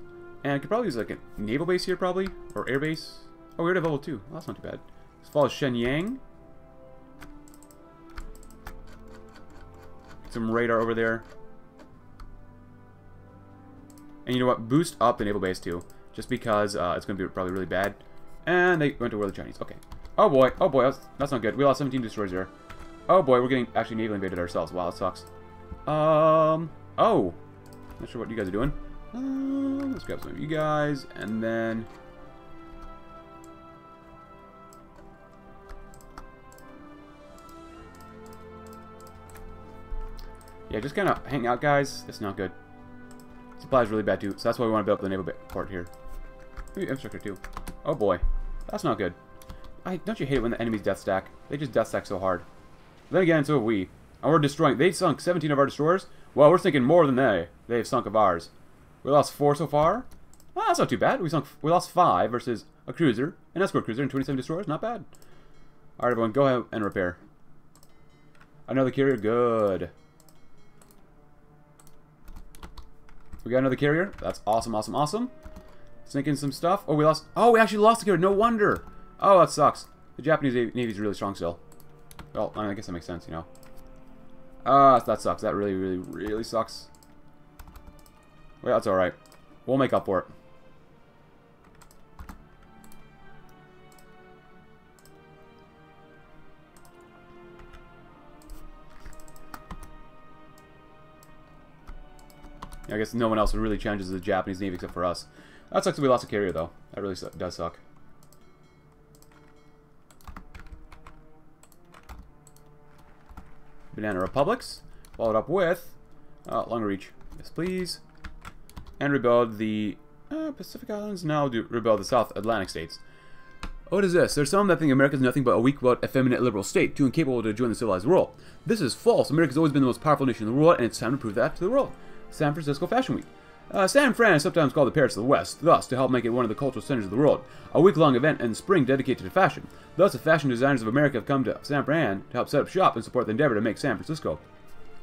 And I could probably use like a naval base here, probably. Or air base. Oh, we already have level 2. Well, that's not too bad. Let's follow Shenyang. Some radar over there. And you know what? Boost up the naval base too. Just because uh, it's going to be probably really bad. And they went to war with the Chinese. Okay. Oh boy. Oh boy. That's, that's not good. We lost 17 destroyers there. Oh boy. We're getting actually naval invaded ourselves. Wow, that sucks. Um. Oh. Not sure what you guys are doing. Uh, let's grab some of you guys. And then... Yeah, just kind of hang out, guys. It's not good. Supply is really bad, too. So that's why we want to build up the naval port here. Maybe infrastructure, too. Oh, boy. That's not good. I, don't you hate it when the enemies death stack? They just death stack so hard. Then again, so have we. And we're destroying. They sunk 17 of our destroyers. Well, we're sinking more than they. They've sunk of ours. We lost four so far. Well, that's not too bad. We sunk. We lost five versus a cruiser, an escort cruiser, and 27 destroyers. Not bad. All right, everyone, go ahead and repair. Another carrier. Good. We got another carrier. That's awesome, awesome, awesome. Sinking some stuff. Oh, we lost. Oh, we actually lost the carrier. No wonder. Oh, that sucks. The Japanese Navy is really strong still. Well, I, mean, I guess that makes sense, you know. Ah, uh, that sucks. That really, really, really sucks. Well, that's alright. We'll make up for it. I guess no one else really challenges the Japanese Navy except for us. That sucks we lost a carrier, though. That really su does suck. Banana Republics. Followed up with uh, Long Reach. Yes, please. And rebuild the uh, Pacific Islands. Now do rebuild the South Atlantic states. What is this? There's some that think America is nothing but a weak, but effeminate liberal state, too incapable to join the civilized world. This is false. America's always been the most powerful nation in the world, and it's time to prove that to the world. San Francisco Fashion Week. Uh, San Fran is sometimes called the Paris of the West, thus to help make it one of the cultural centers of the world. A week-long event in spring dedicated to fashion. Thus, the fashion designers of America have come to San Fran to help set up shop and support the endeavor to make San Francisco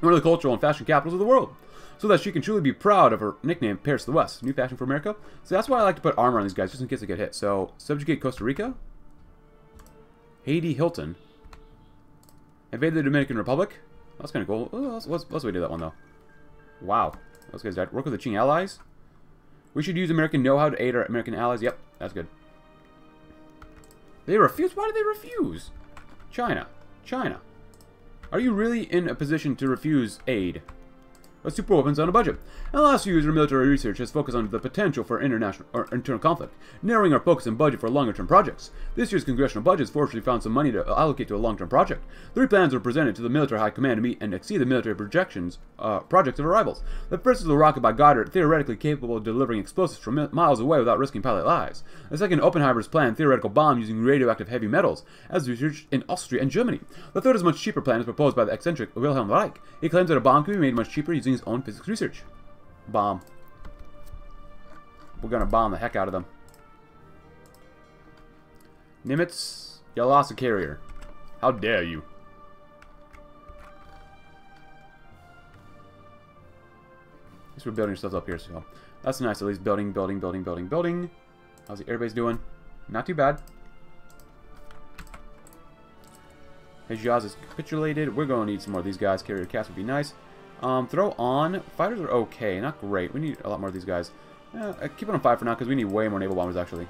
one of the cultural and fashion capitals of the world, so that she can truly be proud of her nickname, Paris of the West, new fashion for America. So that's why I like to put armor on these guys, just in case they get hit. So, subjugate Costa Rica, Haiti Hilton, invade the Dominican Republic, That's kind of cool. Let's, let's, let's that one, though. Wow. Those guys died. Work with the Qing allies. We should use American know-how to aid our American allies. Yep, that's good. They refuse? Why do they refuse? China. China. Are you really in a position to refuse aid? But super weapons on a budget. And the last years, military research has focused on the potential for international or internal conflict, narrowing our focus and budget for longer-term projects. This year's congressional budget fortunately found some money to allocate to a long-term project. Three plans were presented to the military high command to meet and exceed the military projections uh, projects of arrivals. The first is the rocket by Goddard, theoretically capable of delivering explosives from miles away without risking pilot lives. The second, Oppenheimer's planned theoretical bomb using radioactive heavy metals, as researched in Austria and Germany. The third is a much cheaper plan as proposed by the eccentric Wilhelm Reich. He claims that a bomb can be made much cheaper using his own physics research. Bomb. We're gonna bomb the heck out of them. Nimitz, you lost a carrier. How dare you? At least we're building stuff up here, so that's nice. At least building, building, building, building, building. How's the airbase doing? Not too bad. Hejaz is capitulated. We're going to need some more of these guys. Carrier cast would be nice. Um, throw on. Fighters are okay. Not great. We need a lot more of these guys. Keep it on 5 for now because we need way more naval bombers, actually.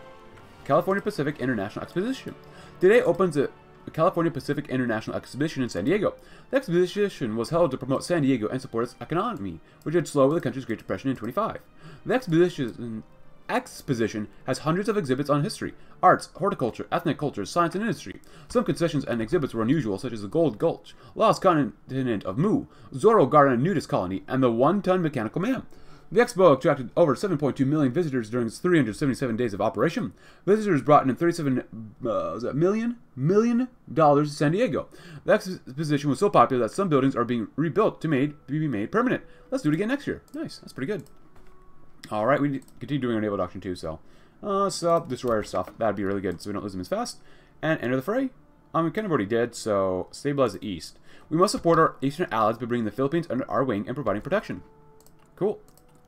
California Pacific International Exposition. Today opens a California Pacific International Exhibition in San Diego. The exhibition was held to promote San Diego and support its economy, which had slowed with the country's Great Depression in 25. The exhibition exposition has hundreds of exhibits on history, arts, horticulture, ethnic culture, science, and industry. Some concessions and exhibits were unusual, such as the Gold Gulch, Lost Continent of Mu, Zorro Garden Nudist Colony, and the One-Ton Mechanical Man. The expo attracted over 7.2 million visitors during its 377 days of operation. Visitors brought in 37 uh, million million dollars to San Diego. The exposition was so popular that some buildings are being rebuilt to made, be made permanent. Let's do it again next year. Nice, that's pretty good. Alright, we continue doing our naval doctrine too, so. Uh, sub, destroyer stuff. That'd be really good so we don't lose them as fast. And enter the fray. We kind of already did, so stabilize the east. We must support our eastern allies by bringing the Philippines under our wing and providing protection. Cool.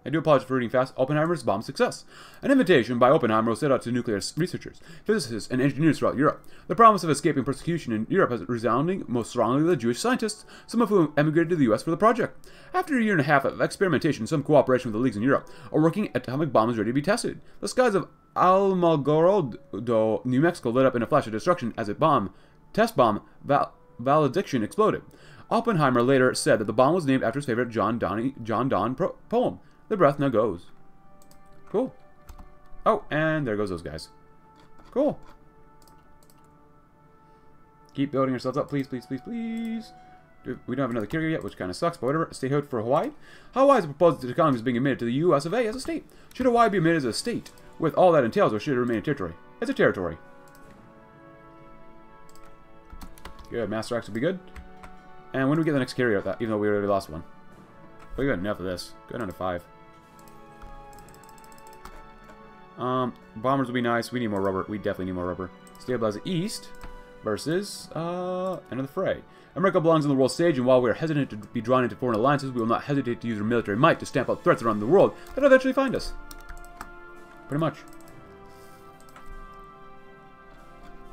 I do apologize for reading fast. Oppenheimer's bomb success. An invitation by Oppenheimer was sent out to nuclear researchers, physicists, and engineers throughout Europe. The promise of escaping persecution in Europe has resounding most strongly with the Jewish scientists, some of whom emigrated to the U.S. for the project. After a year and a half of experimentation, some cooperation with the leagues in Europe a working atomic bombs ready to be tested. The skies of Alamogordo, New Mexico lit up in a flash of destruction as a bomb, test bomb, val valediction exploded. Oppenheimer later said that the bomb was named after his favorite John Donne, John Donne poem. The breath now goes. Cool. Oh, and there goes those guys. Cool. Keep building yourselves up, please, please, please, please. We don't have another carrier yet, which kind of sucks, but whatever. Stay Statehood for Hawaii. Hawaii is proposed that the economy is being admitted to the U.S. of A. as a state. Should Hawaii be admitted as a state, with all that entails, or should it remain a territory? It's a territory. Good, Master Axe would be good. And when do we get the next carrier, that, even though we already lost one? We got enough of this. Go down to five. Um, bombers would be nice. We need more rubber. We definitely need more rubber. Stabilize East versus uh, End of the Fray. America belongs on the world stage, and while we are hesitant to be drawn into foreign alliances, we will not hesitate to use our military might to stamp out threats around the world that eventually find us. Pretty much.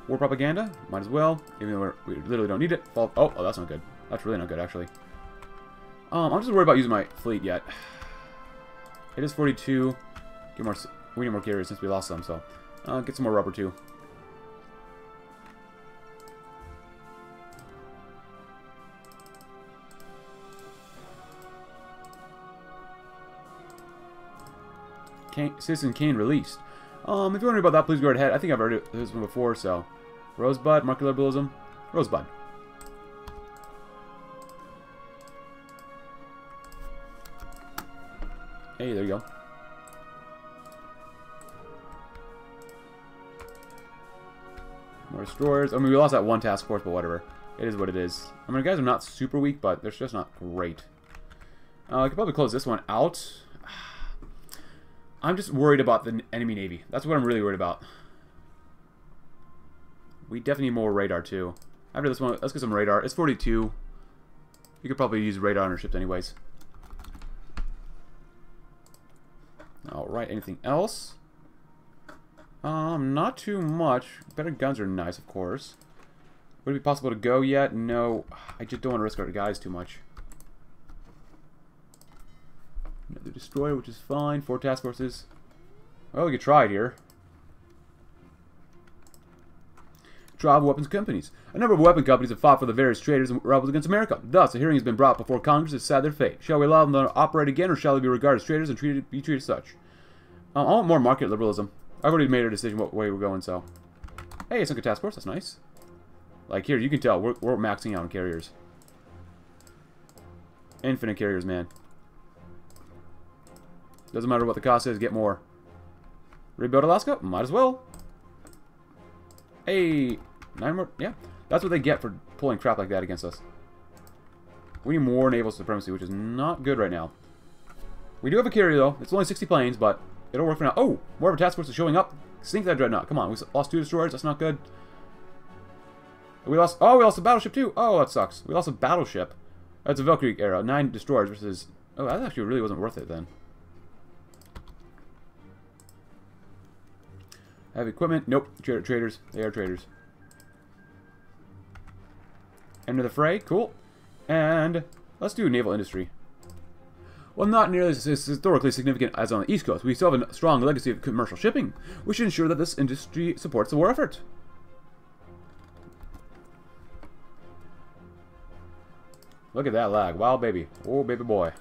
War propaganda? Might as well, even though we literally don't need it. oh, oh, that's not good. That's really not good, actually. Um, I'm just worried about using my fleet yet. It is 42. Get more we need more carriers since we lost some, so... Uh, get some more rubber, too. Kane, Citizen Kane released. Um, if you're wondering about that, please go right ahead. I think I've heard this one before, so... Rosebud, Market Liberalism, Rosebud. Hey, there you go. More destroyers. I mean, we lost that one task force, but whatever. It is what it is. I mean, guys are not super weak, but they're just not great. Uh, I could probably close this one out. I'm just worried about the enemy navy. That's what I'm really worried about. We definitely need more radar, too. After this one, let's get some radar. It's 42. You could probably use radar on our ships anyways. Alright, anything else? Um, not too much. Better guns are nice, of course. Would it be possible to go yet? No. I just don't want to risk our guys too much. Another destroyer, which is fine. Four task forces. Well, we could try it here. Trial weapons companies. A number of weapon companies have fought for the various traders and rebels against America. Thus, a hearing has been brought before Congress to decide their fate. Shall we allow them to operate again, or shall they be regarded as traitors and treated, be treated as such? Um, I want more market liberalism. I've already made our decision what way we're going, so... Hey, it's like a task force. That's nice. Like, here, you can tell. We're, we're maxing out on carriers. Infinite carriers, man. Doesn't matter what the cost is, get more. Rebuild Alaska? Might as well. Hey, nine more. Yeah, that's what they get for pulling crap like that against us. We need more naval supremacy, which is not good right now. We do have a carrier, though. It's only 60 planes, but it'll work for now. Oh, more of a task force is showing up. Sink that dreadnought. Come on, we lost two destroyers. That's not good. We lost... Oh, we lost a battleship, too. Oh, that sucks. We lost a battleship. That's a Valkyrie era. Nine destroyers versus... Oh, that actually really wasn't worth it, then. Have equipment? Nope. Trader traders. They are traders. Enter the fray. Cool. And let's do naval industry. While not nearly as historically significant as on the East Coast, we still have a strong legacy of commercial shipping. We should ensure that this industry supports the war effort. Look at that lag. Wow, baby. Oh, baby boy.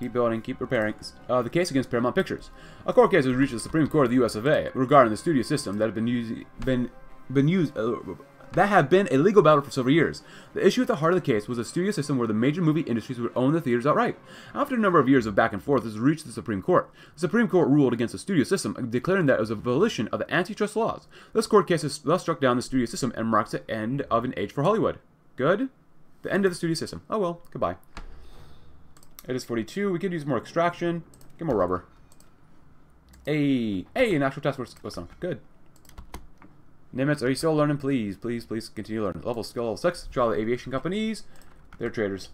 Keep building, keep repairing. Uh, the case against Paramount Pictures. A court case has reached the Supreme Court of the U.S. of A. regarding the studio system that had been used, been, been used, uh, that have been a legal battle for several years. The issue at the heart of the case was a studio system where the major movie industries would own the theaters outright. After a number of years of back and forth, this reached the Supreme Court. The Supreme Court ruled against the studio system, declaring that it was a violation of the antitrust laws. This court case has thus struck down the studio system and marks the end of an age for Hollywood. Good? The end of the studio system. Oh well, goodbye. It is 42. We could use more extraction. Get more rubber. Hey, hey, an actual task force was sunk. Good. Nimitz, are you still learning? Please, please, please continue learning. Level skill level 6. Draw the aviation companies. They're traders.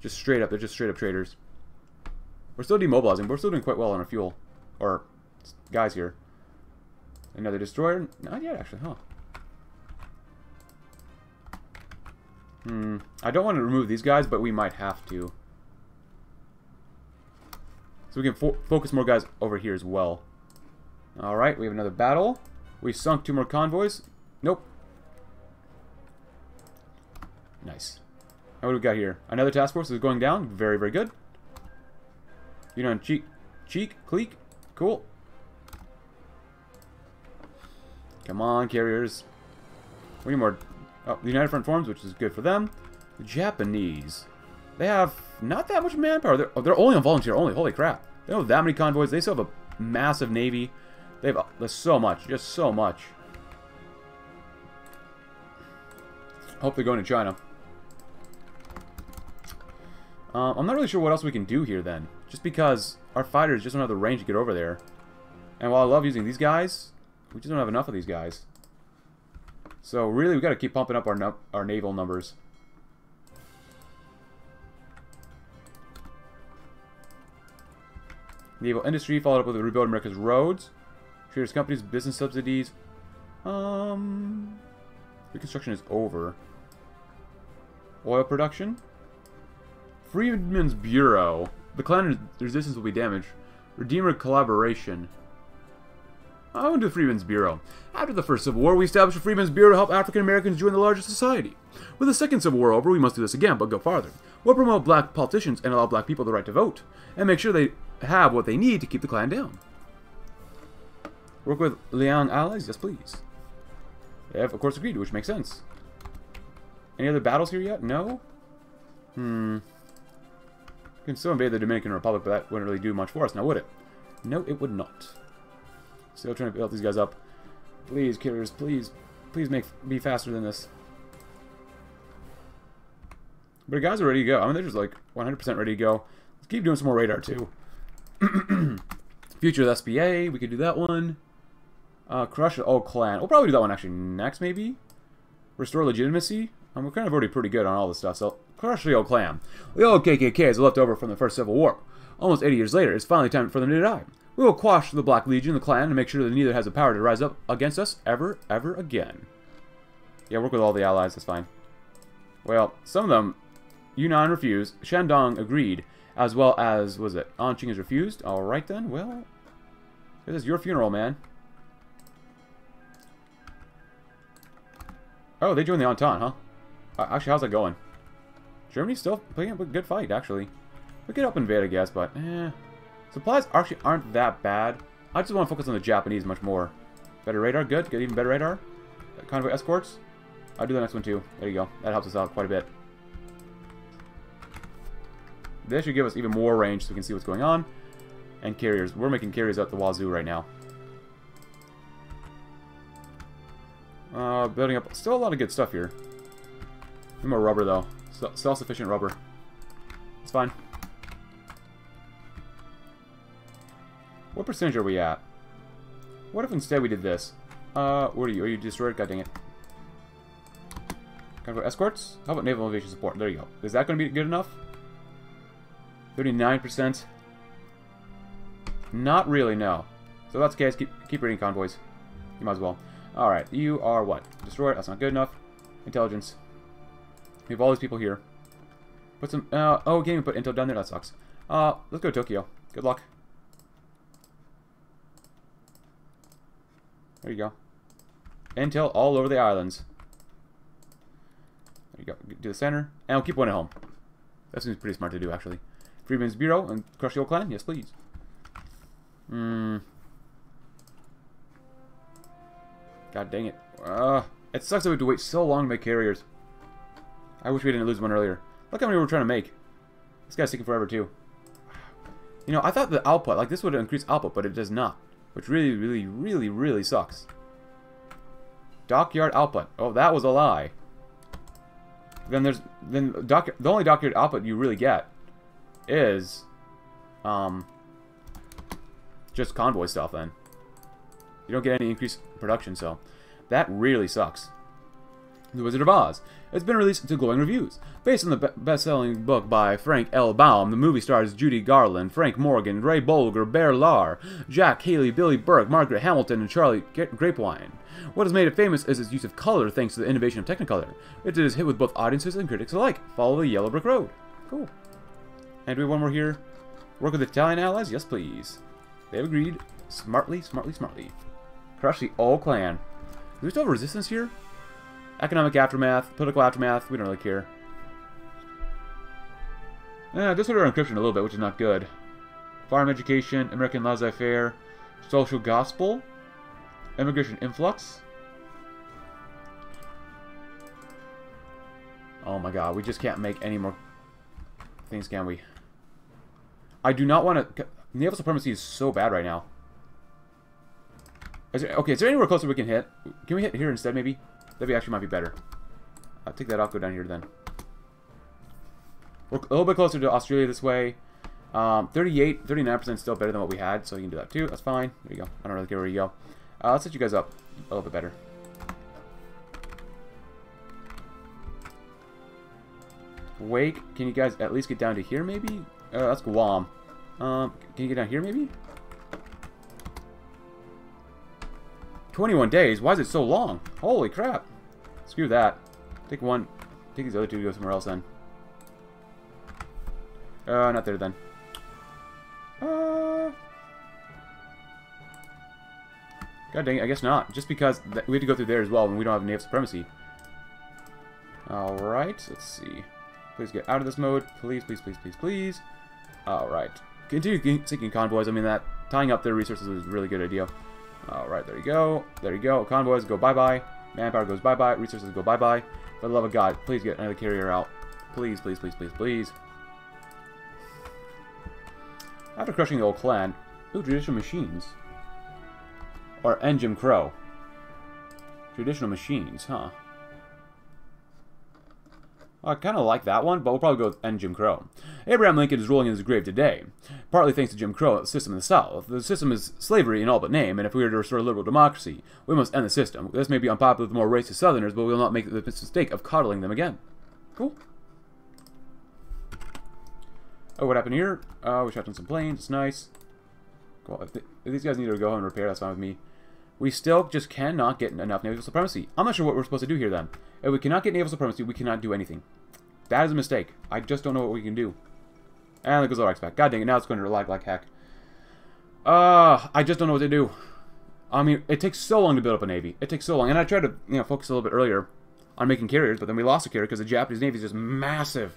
Just straight up. They're just straight up traders. We're still demobilizing, but we're still doing quite well on our fuel. Or guys here. Another destroyer? Not yet, actually, huh? Hmm. I don't want to remove these guys, but we might have to. So we can fo focus more guys over here as well. Alright, we have another battle. We sunk two more convoys. Nope. Nice. Now what do we got here? Another task force is going down. Very, very good. You know, cheek, cheek, cleek. Cool. Come on, carriers. We need more Oh, the United Front forms, which is good for them. The Japanese. They have not that much manpower. They're, oh, they're only on volunteer only. Holy crap. They don't have that many convoys. They still have a massive navy. They have there's so much. Just so much. Hope they're going to China. Um, I'm not really sure what else we can do here then. Just because our fighters just don't have the range to get over there. And while I love using these guys, we just don't have enough of these guys. So really, we got to keep pumping up our our naval numbers. Naval industry followed up with the rebuild America's roads, traders companies, business subsidies. Um, reconstruction is over. Oil production. Freedmen's Bureau. The Klan resistance will be damaged. Redeemer collaboration. I went to the Freedmen's Bureau. After the First Civil War, we established the Freedmen's Bureau to help African Americans join the larger society. With the Second Civil War over, we must do this again, but go farther. We'll promote black politicians and allow black people the right to vote, and make sure they have what they need to keep the Klan down. Work with Liang allies? Yes, please. They have, of course, agreed, which makes sense. Any other battles here yet? No? Hmm. We can still invade the Dominican Republic, but that wouldn't really do much for us now, would it? No, it would not. Still trying to build these guys up. Please, carriers, please. Please make be faster than this. But the guys are ready to go. I mean, they're just like 100% ready to go. Let's keep doing some more radar, too. Future of SPA, we could do that one. Uh, crush the old Klan. We'll probably do that one actually next, maybe. Restore legitimacy. Um, we're kind of already pretty good on all this stuff, so crush the old Klan. The old KKK is left over from the first Civil War. Almost 80 years later, it's finally time for them to die. We will quash the Black Legion, the Klan, and make sure that neither has the power to rise up against us ever, ever again. Yeah, work with all the allies, that's fine. Well, some of them, Yunnan refused, Shandong agreed, as well as, was it, Anqing has refused? Alright then, well, this is your funeral, man. Oh, they joined the Entente, huh? Uh, actually, how's that going? Germany's still playing a good fight, actually. We could help invade, I guess, but, eh. Supplies actually aren't that bad. I just want to focus on the Japanese much more. Better radar, good. Get even better radar. Convoy escorts. I'll do the next one too. There you go. That helps us out quite a bit. This should give us even more range so we can see what's going on. And carriers. We're making carriers out the wazoo right now. Uh, building up. Still a lot of good stuff here. more rubber though. Self-sufficient rubber. It's fine. What percentage are we at? What if instead we did this? Uh, what are you? Are you destroyed? God dang it. Go escorts? How about naval aviation support? There you go. Is that going to be good enough? 39%. Not really, no. So that's okay. Keep, keep reading convoys. You might as well. Alright, you are what? Destroyed. That's not good enough. Intelligence. We have all these people here. Put some... Uh, oh, even put intel down there. That sucks. Uh, let's go to Tokyo. Good luck. There you go. Intel all over the islands. There you go. Do the center. And I'll keep one at home. That seems pretty smart to do, actually. Freedmen's Bureau and crush the old Klan? Yes, please. Hmm. God dang it. Uh, it sucks that we have to wait so long to make carriers. I wish we didn't lose one earlier. Look how many we're trying to make. This guy's taking forever, too. You know, I thought the output, like this would increase output, but it does not. Which really, really, really, really sucks. Dockyard output. Oh, that was a lie. Then there's then dock the only dockyard output you really get is um just convoy stuff then. You don't get any increased production, so that really sucks. The Wizard of Oz. It's been released to glowing reviews. Based on the best-selling book by Frank L. Baum, the movie stars Judy Garland, Frank Morgan, Ray Bolger, Bert Lahr, Jack Haley, Billie Burke, Margaret Hamilton, and Charley Grapewin. What has made it famous is its use of color thanks to the innovation of Technicolor. It is hit with both audiences and critics alike. Follow the yellow brick road. Cool. And we have one more here? Work with Italian allies? Yes, please. They have agreed. Smartly, smartly, smartly. Crush old Klan. Do we still have resistance here? Economic aftermath, political aftermath, we don't really care. Yeah, disorder encryption a little bit, which is not good. Farm education, American laissez-faire, social gospel, immigration influx. Oh my god, we just can't make any more things, can we? I do not want to... Naval supremacy is so bad right now. Is there, okay, is there anywhere closer we can hit? Can we hit here instead, maybe? That actually might be better. I'll take that off, go down here then. We're a little bit closer to Australia this way. Um, 38, 39% still better than what we had, so you can do that too. That's fine. There you go. I don't really care where you go. Uh, let's set you guys up a little bit better. Wake, can you guys at least get down to here, maybe? Uh, that's Guam. Um, can you get down here, maybe? 21 days? Why is it so long? Holy crap. Screw that. Take one. Take these other two to go somewhere else then. Uh, not there then. Uh... God dang it, I guess not. Just because we have to go through there as well when we don't have naval supremacy. Alright, let's see. Please get out of this mode. Please, please, please, please, please. Alright. Continue seeking convoys. I mean, that tying up their resources is a really good idea. Alright, there you go. There you go. Convoys go bye-bye. Manpower goes bye-bye. Resources go bye-bye. For the love of God, please get another carrier out. Please, please, please, please, please. After crushing the old Klan, ooh, traditional machines. Or Jim Crow. Traditional machines, huh? I kind of like that one, but we'll probably go with end Jim Crow. Abraham Lincoln is rolling in his grave today, partly thanks to Jim Crow system in the South. The system is slavery in all but name, and if we are to restore liberal democracy, we must end the system. This may be unpopular with more racist Southerners, but we will not make the mistake of coddling them again. Cool. Oh, what happened here? Oh, we shot down some planes. It's nice. Well, if, if these guys need to go home and repair, that's fine with me. We still just cannot get enough naval supremacy. I'm not sure what we're supposed to do here then. If we cannot get naval supremacy, we cannot do anything. That is a mistake. I just don't know what we can do. And there goes our back. God dang it, now it's going to lag like heck. Uh, I just don't know what to do. I mean, it takes so long to build up a navy. It takes so long. And I tried to, you know, focus a little bit earlier on making carriers, but then we lost a carrier because the Japanese navy is just massive.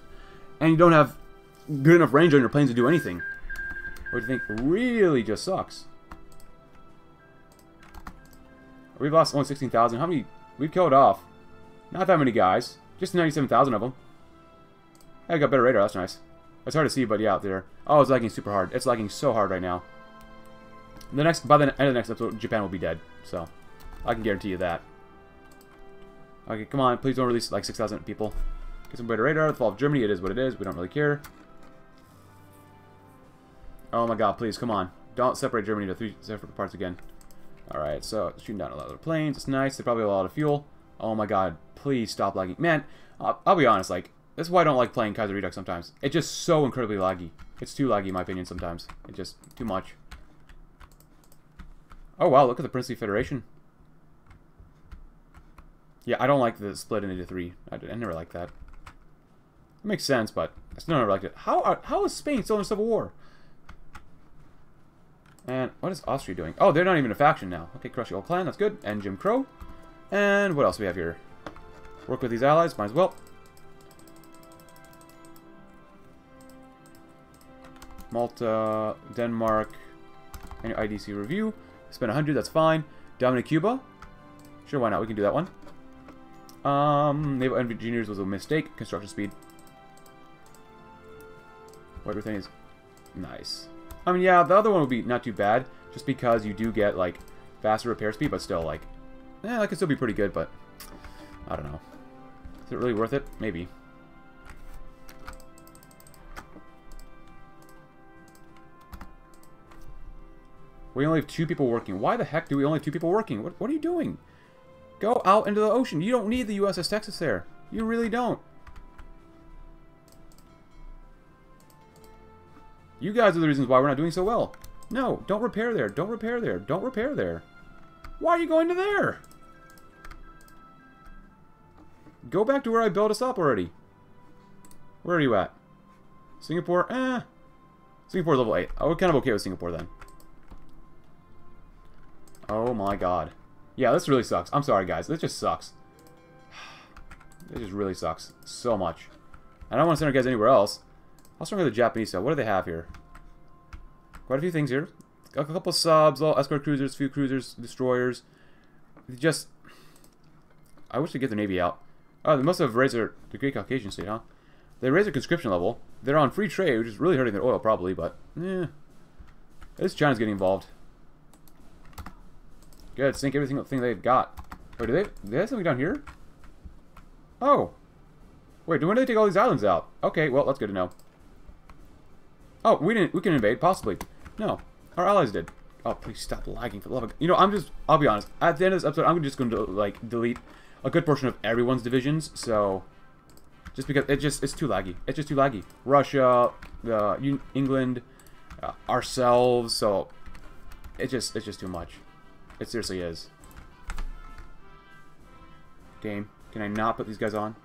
And you don't have good enough range on your planes to do anything. Which I think really just sucks. We've lost only 16,000. How many? We've killed off. Not that many guys. Just 97,000 of them. I got better radar. That's nice. It's hard to see, but yeah, out there. Oh, it's lagging super hard. It's lagging so hard right now. The next, by the end of the next episode, Japan will be dead. So, I can guarantee you that. Okay, come on. Please don't release like 6,000 people. Get some better radar. The fall of Germany. It is what it is. We don't really care. Oh my god, please, come on. Don't separate Germany into three separate parts again. Alright, so shooting down a lot of planes. It's nice. They probably have a lot of fuel. Oh my god, please stop lagging. Man, I'll, I'll be honest, like, that's why I don't like playing Kaiserredux sometimes. It's just so incredibly laggy. It's too laggy in my opinion sometimes. It's just too much. Oh wow, look at the Princely Federation. Yeah, I don't like the split into three. I, I never liked that. It makes sense, but I still never liked it. How are, how is Spain still in a civil war? And what is Austria doing? Oh, they're not even a faction now. Okay, crush the old Klan, that's good. And Jim Crow. And what else do we have here? Work with these allies, might as well. Malta, Denmark, and IDC review. Spend 100, that's fine. Dominate Cuba. Sure, why not? We can do that one. Um, Naval Engineers was a mistake. Construction speed. Everything is nice. I mean, yeah, the other one would be not too bad, just because you do get, like, faster repair speed, but still, like, yeah, that could still be pretty good, but I don't know. Is it really worth it? Maybe. We only have two people working. Why the heck do we only have two people working? What, what are you doing? Go out into the ocean. You don't need the USS Texas there. You really don't. You guys are the reasons why we're not doing so well. No, don't repair there. Don't repair there. Don't repair there. Why are you going to there? Go back to where I built us up already. Where are you at? Singapore? Eh. Singapore level 8. Oh, we're kind of okay with Singapore then. Oh my god. Yeah, this really sucks. I'm sorry, guys. This just sucks. This just really sucks. So much. I don't want to send our guys anywhere else. Start with the Japanese side. What do they have here? Quite a few things here. A couple subs, all escort cruisers, few cruisers, destroyers. Just... I wish they get their navy out. Oh, they must have raised their... The Great Caucasian State, huh? They raised their conscription level. They're on free trade, which is really hurting their oil, probably, but... Eh. At least China's getting involved. Good, sink everything thing they've got. Wait, do they, do they have something down here? Oh. Wait, when do they take all these islands out? Okay, well, that's good to know. Oh, we didn't, we can invade, possibly. No, our allies did. Oh, please stop lagging for the love of... You know, I'm just, I'll be honest. At the end of this episode, I'm just going to, like, delete a good portion of everyone's divisions, so... Just because it just, it's too laggy. It's just too laggy. Russia, uh, England, uh, ourselves, so... It just, it's just too much. It seriously is. Game. Can I not put these guys on?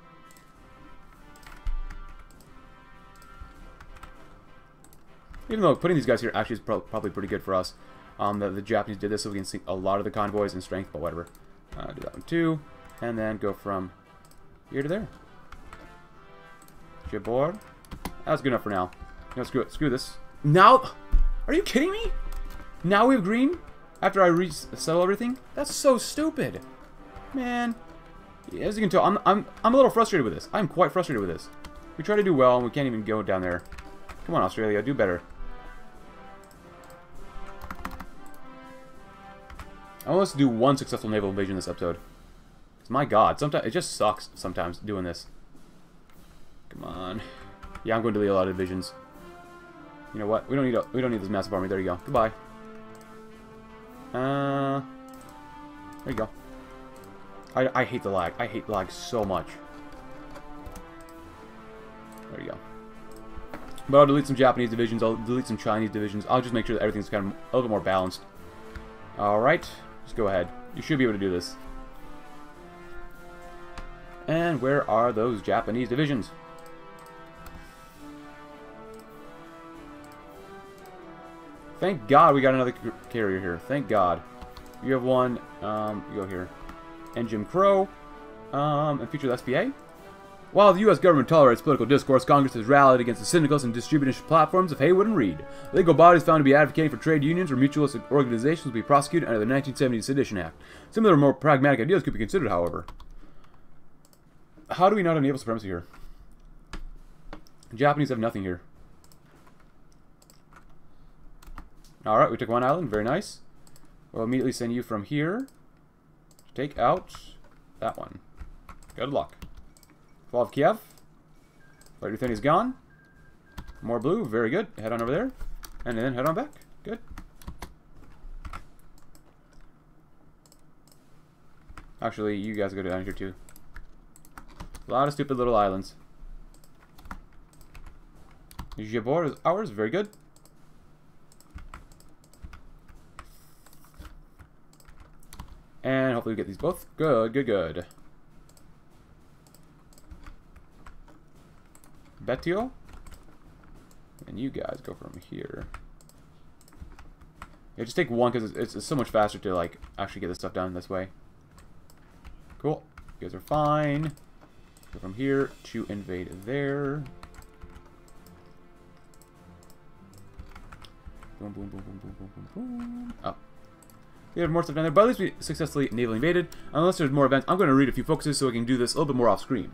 Even though putting these guys here actually is pro probably pretty good for us. Um, the, the, Japanese did this so we can sink a lot of the convoys in strength, but whatever. Uh, do that one too. And then go from here to there. Jabor. That's good enough for now. No, screw it. Screw this. Now, are you kidding me? Now we have green? After I resettle everything? That's so stupid. Man. As you can tell, I'm, I'm, I'm a little frustrated with this. I'm quite frustrated with this. We try to do well, and we can't even go down there. Come on, Australia. Do better. I want to do one successful naval invasion this episode. My god, sometimes it just sucks sometimes doing this. Come on. Yeah, I'm going to delete a lot of divisions. You know what? We don't need a, we don't need this massive army. There you go. Goodbye. Uh, there you go. I, I hate the lag. I hate lag so much. There you go. But I'll delete some Japanese divisions, I'll delete some Chinese divisions. I'll just make sure that everything's kind of a little bit more balanced. Alright, just go ahead. You should be able to do this. And where are those Japanese divisions? Thank God we got another carrier here. Thank God. You have one. Um, you go here. And Jim Crow. Um, and feature the SPA. While the U.S. government tolerates political discourse, Congress has rallied against the syndicals and distribution platforms of Haywood and Reed. Legal bodies found to be advocating for trade unions or mutualist organizations will be prosecuted under the 1970 Sedition Act. Similar, more pragmatic ideas could be considered, however. How do we not enable supremacy here? The Japanese have nothing here. Alright, we took one island. Very nice. We'll immediately send you from here. Take out that one. Good luck. Of Kiev. White Ruthenia's gone. More blue. Very good. Head on over there. And then head on back. Good. Actually, you guys go down here too. A lot of stupid little islands. Jabor is ours. Very good. And hopefully we get these both. Good, good, good. Betio. And you guys go from here. Yeah, just take one because it's, it's, so much faster to like actually get this stuff done this way. Cool. You guys are fine. Go from here to invade there. Boom, boom, boom, boom, boom, boom, boom, boom. Oh. We have more stuff down there, but at least we successfully naval invaded. Unless there's more events, I'm going to read a few focuses so we can do this a little bit more off screen.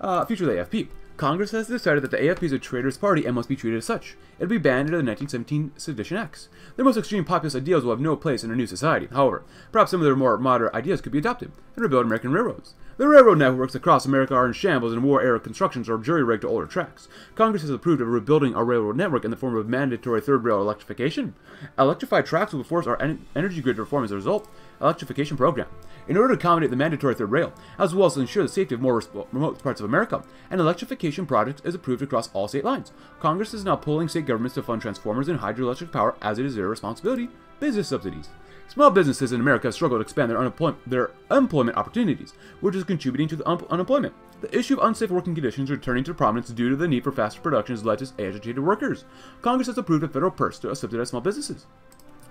Uh, future AFP. Congress has decided that the AFP is a traitorous party and must be treated as such. It'll be banned under the 1917 Sedition Acts. Their most extreme populist ideals will have no place in a new society. However, perhaps some of their more moderate ideas could be adopted and rebuild American railroads. The railroad networks across America are in shambles and war-era constructions are jury-rigged to older tracks. Congress has approved of rebuilding our railroad network in the form of mandatory third rail electrification. Electrified tracks will force our en energy grid to reform as a result. Electrification program in order to accommodate the mandatory third rail, as well as ensure the safety of more remote parts of America. An electrification project is approved across all state lines. Congress is now pulling state governments to fund transformers and hydroelectric power as it is their responsibility. Business subsidies. Small businesses in America struggle to expand their, their employment opportunities, which is contributing to the un unemployment. The issue of unsafe working conditions returning to prominence due to the need for faster production has led to agitated workers. Congress has approved a federal purse to subsidize small businesses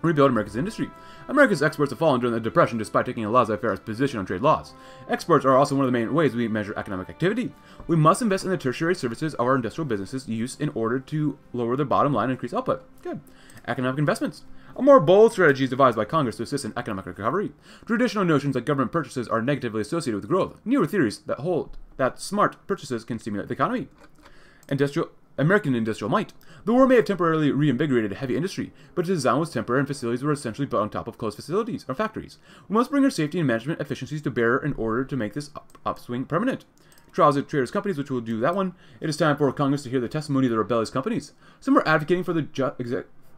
rebuild America's industry. America's exports have fallen during the Depression despite taking a laissez-faire position on trade laws. Exports are also one of the main ways we measure economic activity. We must invest in the tertiary services our industrial businesses use in order to lower their bottom line and increase output. Good. Economic investments. A more bold strategy is devised by Congress to assist in economic recovery. Traditional notions that government purchases are negatively associated with growth. Newer theories that hold that smart purchases can stimulate the economy. Industrial American industrial might. The war may have temporarily reinvigorated heavy industry, but its design was temporary and facilities were essentially built on top of closed facilities or factories. We must bring our safety and management efficiencies to bear in order to make this up upswing permanent. Trials of traders companies, which will do that one. It is time for Congress to hear the testimony of the rebellious companies. Some are advocating for the ju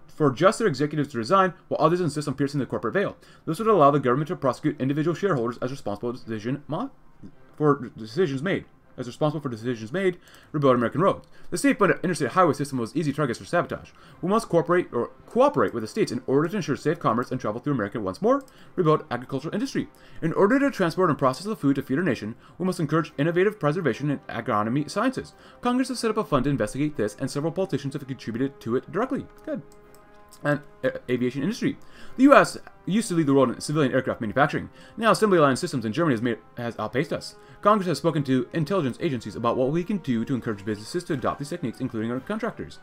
for just their executives to resign, while others insist on piercing the corporate veil. This would allow the government to prosecute individual shareholders as responsible decision for decisions made as responsible for decisions made, rebuild American roads. The state-funded interstate highway system was easy targets for sabotage. We must cooperate or cooperate with the states in order to ensure safe commerce and travel through America once more, rebuild agricultural industry. In order to transport and process the food to feed our nation, we must encourage innovative preservation and agronomy sciences. Congress has set up a fund to investigate this, and several politicians have contributed to it directly. Good and uh, aviation industry. The U.S. used to lead the world in civilian aircraft manufacturing. Now, assembly line systems in Germany has, made, has outpaced us. Congress has spoken to intelligence agencies about what we can do to encourage businesses to adopt these techniques, including our contractors.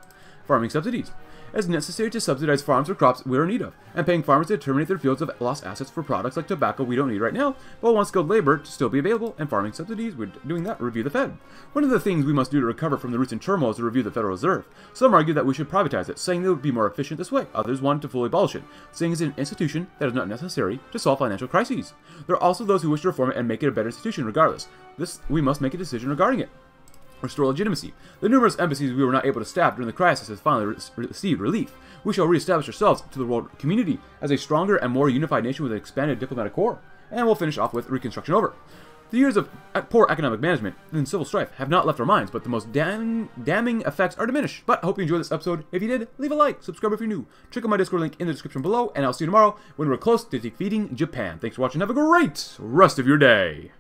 Farming subsidies. as necessary to subsidize farms or crops we are in need of, and paying farmers to terminate their fields of lost assets for products like tobacco we don't need right now, but want skilled labor to still be available, and farming subsidies, we're doing that, review the Fed. One of the things we must do to recover from the recent turmoil is to review the Federal Reserve. Some argue that we should privatize it, saying it would be more efficient this way. Others want to fully abolish it, saying it's an institution that is not necessary to solve financial crises. There are also those who wish to reform it and make it a better institution regardless. This, we must make a decision regarding it restore legitimacy. The numerous embassies we were not able to staff during the crisis has finally re received relief. We shall reestablish ourselves to the world community as a stronger and more unified nation with an expanded diplomatic corps. And we'll finish off with reconstruction over. The years of poor economic management and civil strife have not left our minds, but the most damning, damning effects are diminished. But I hope you enjoyed this episode. If you did, leave a like, subscribe if you're new. Check out my Discord link in the description below, and I'll see you tomorrow when we're close to defeating Japan. Thanks for watching. Have a great rest of your day.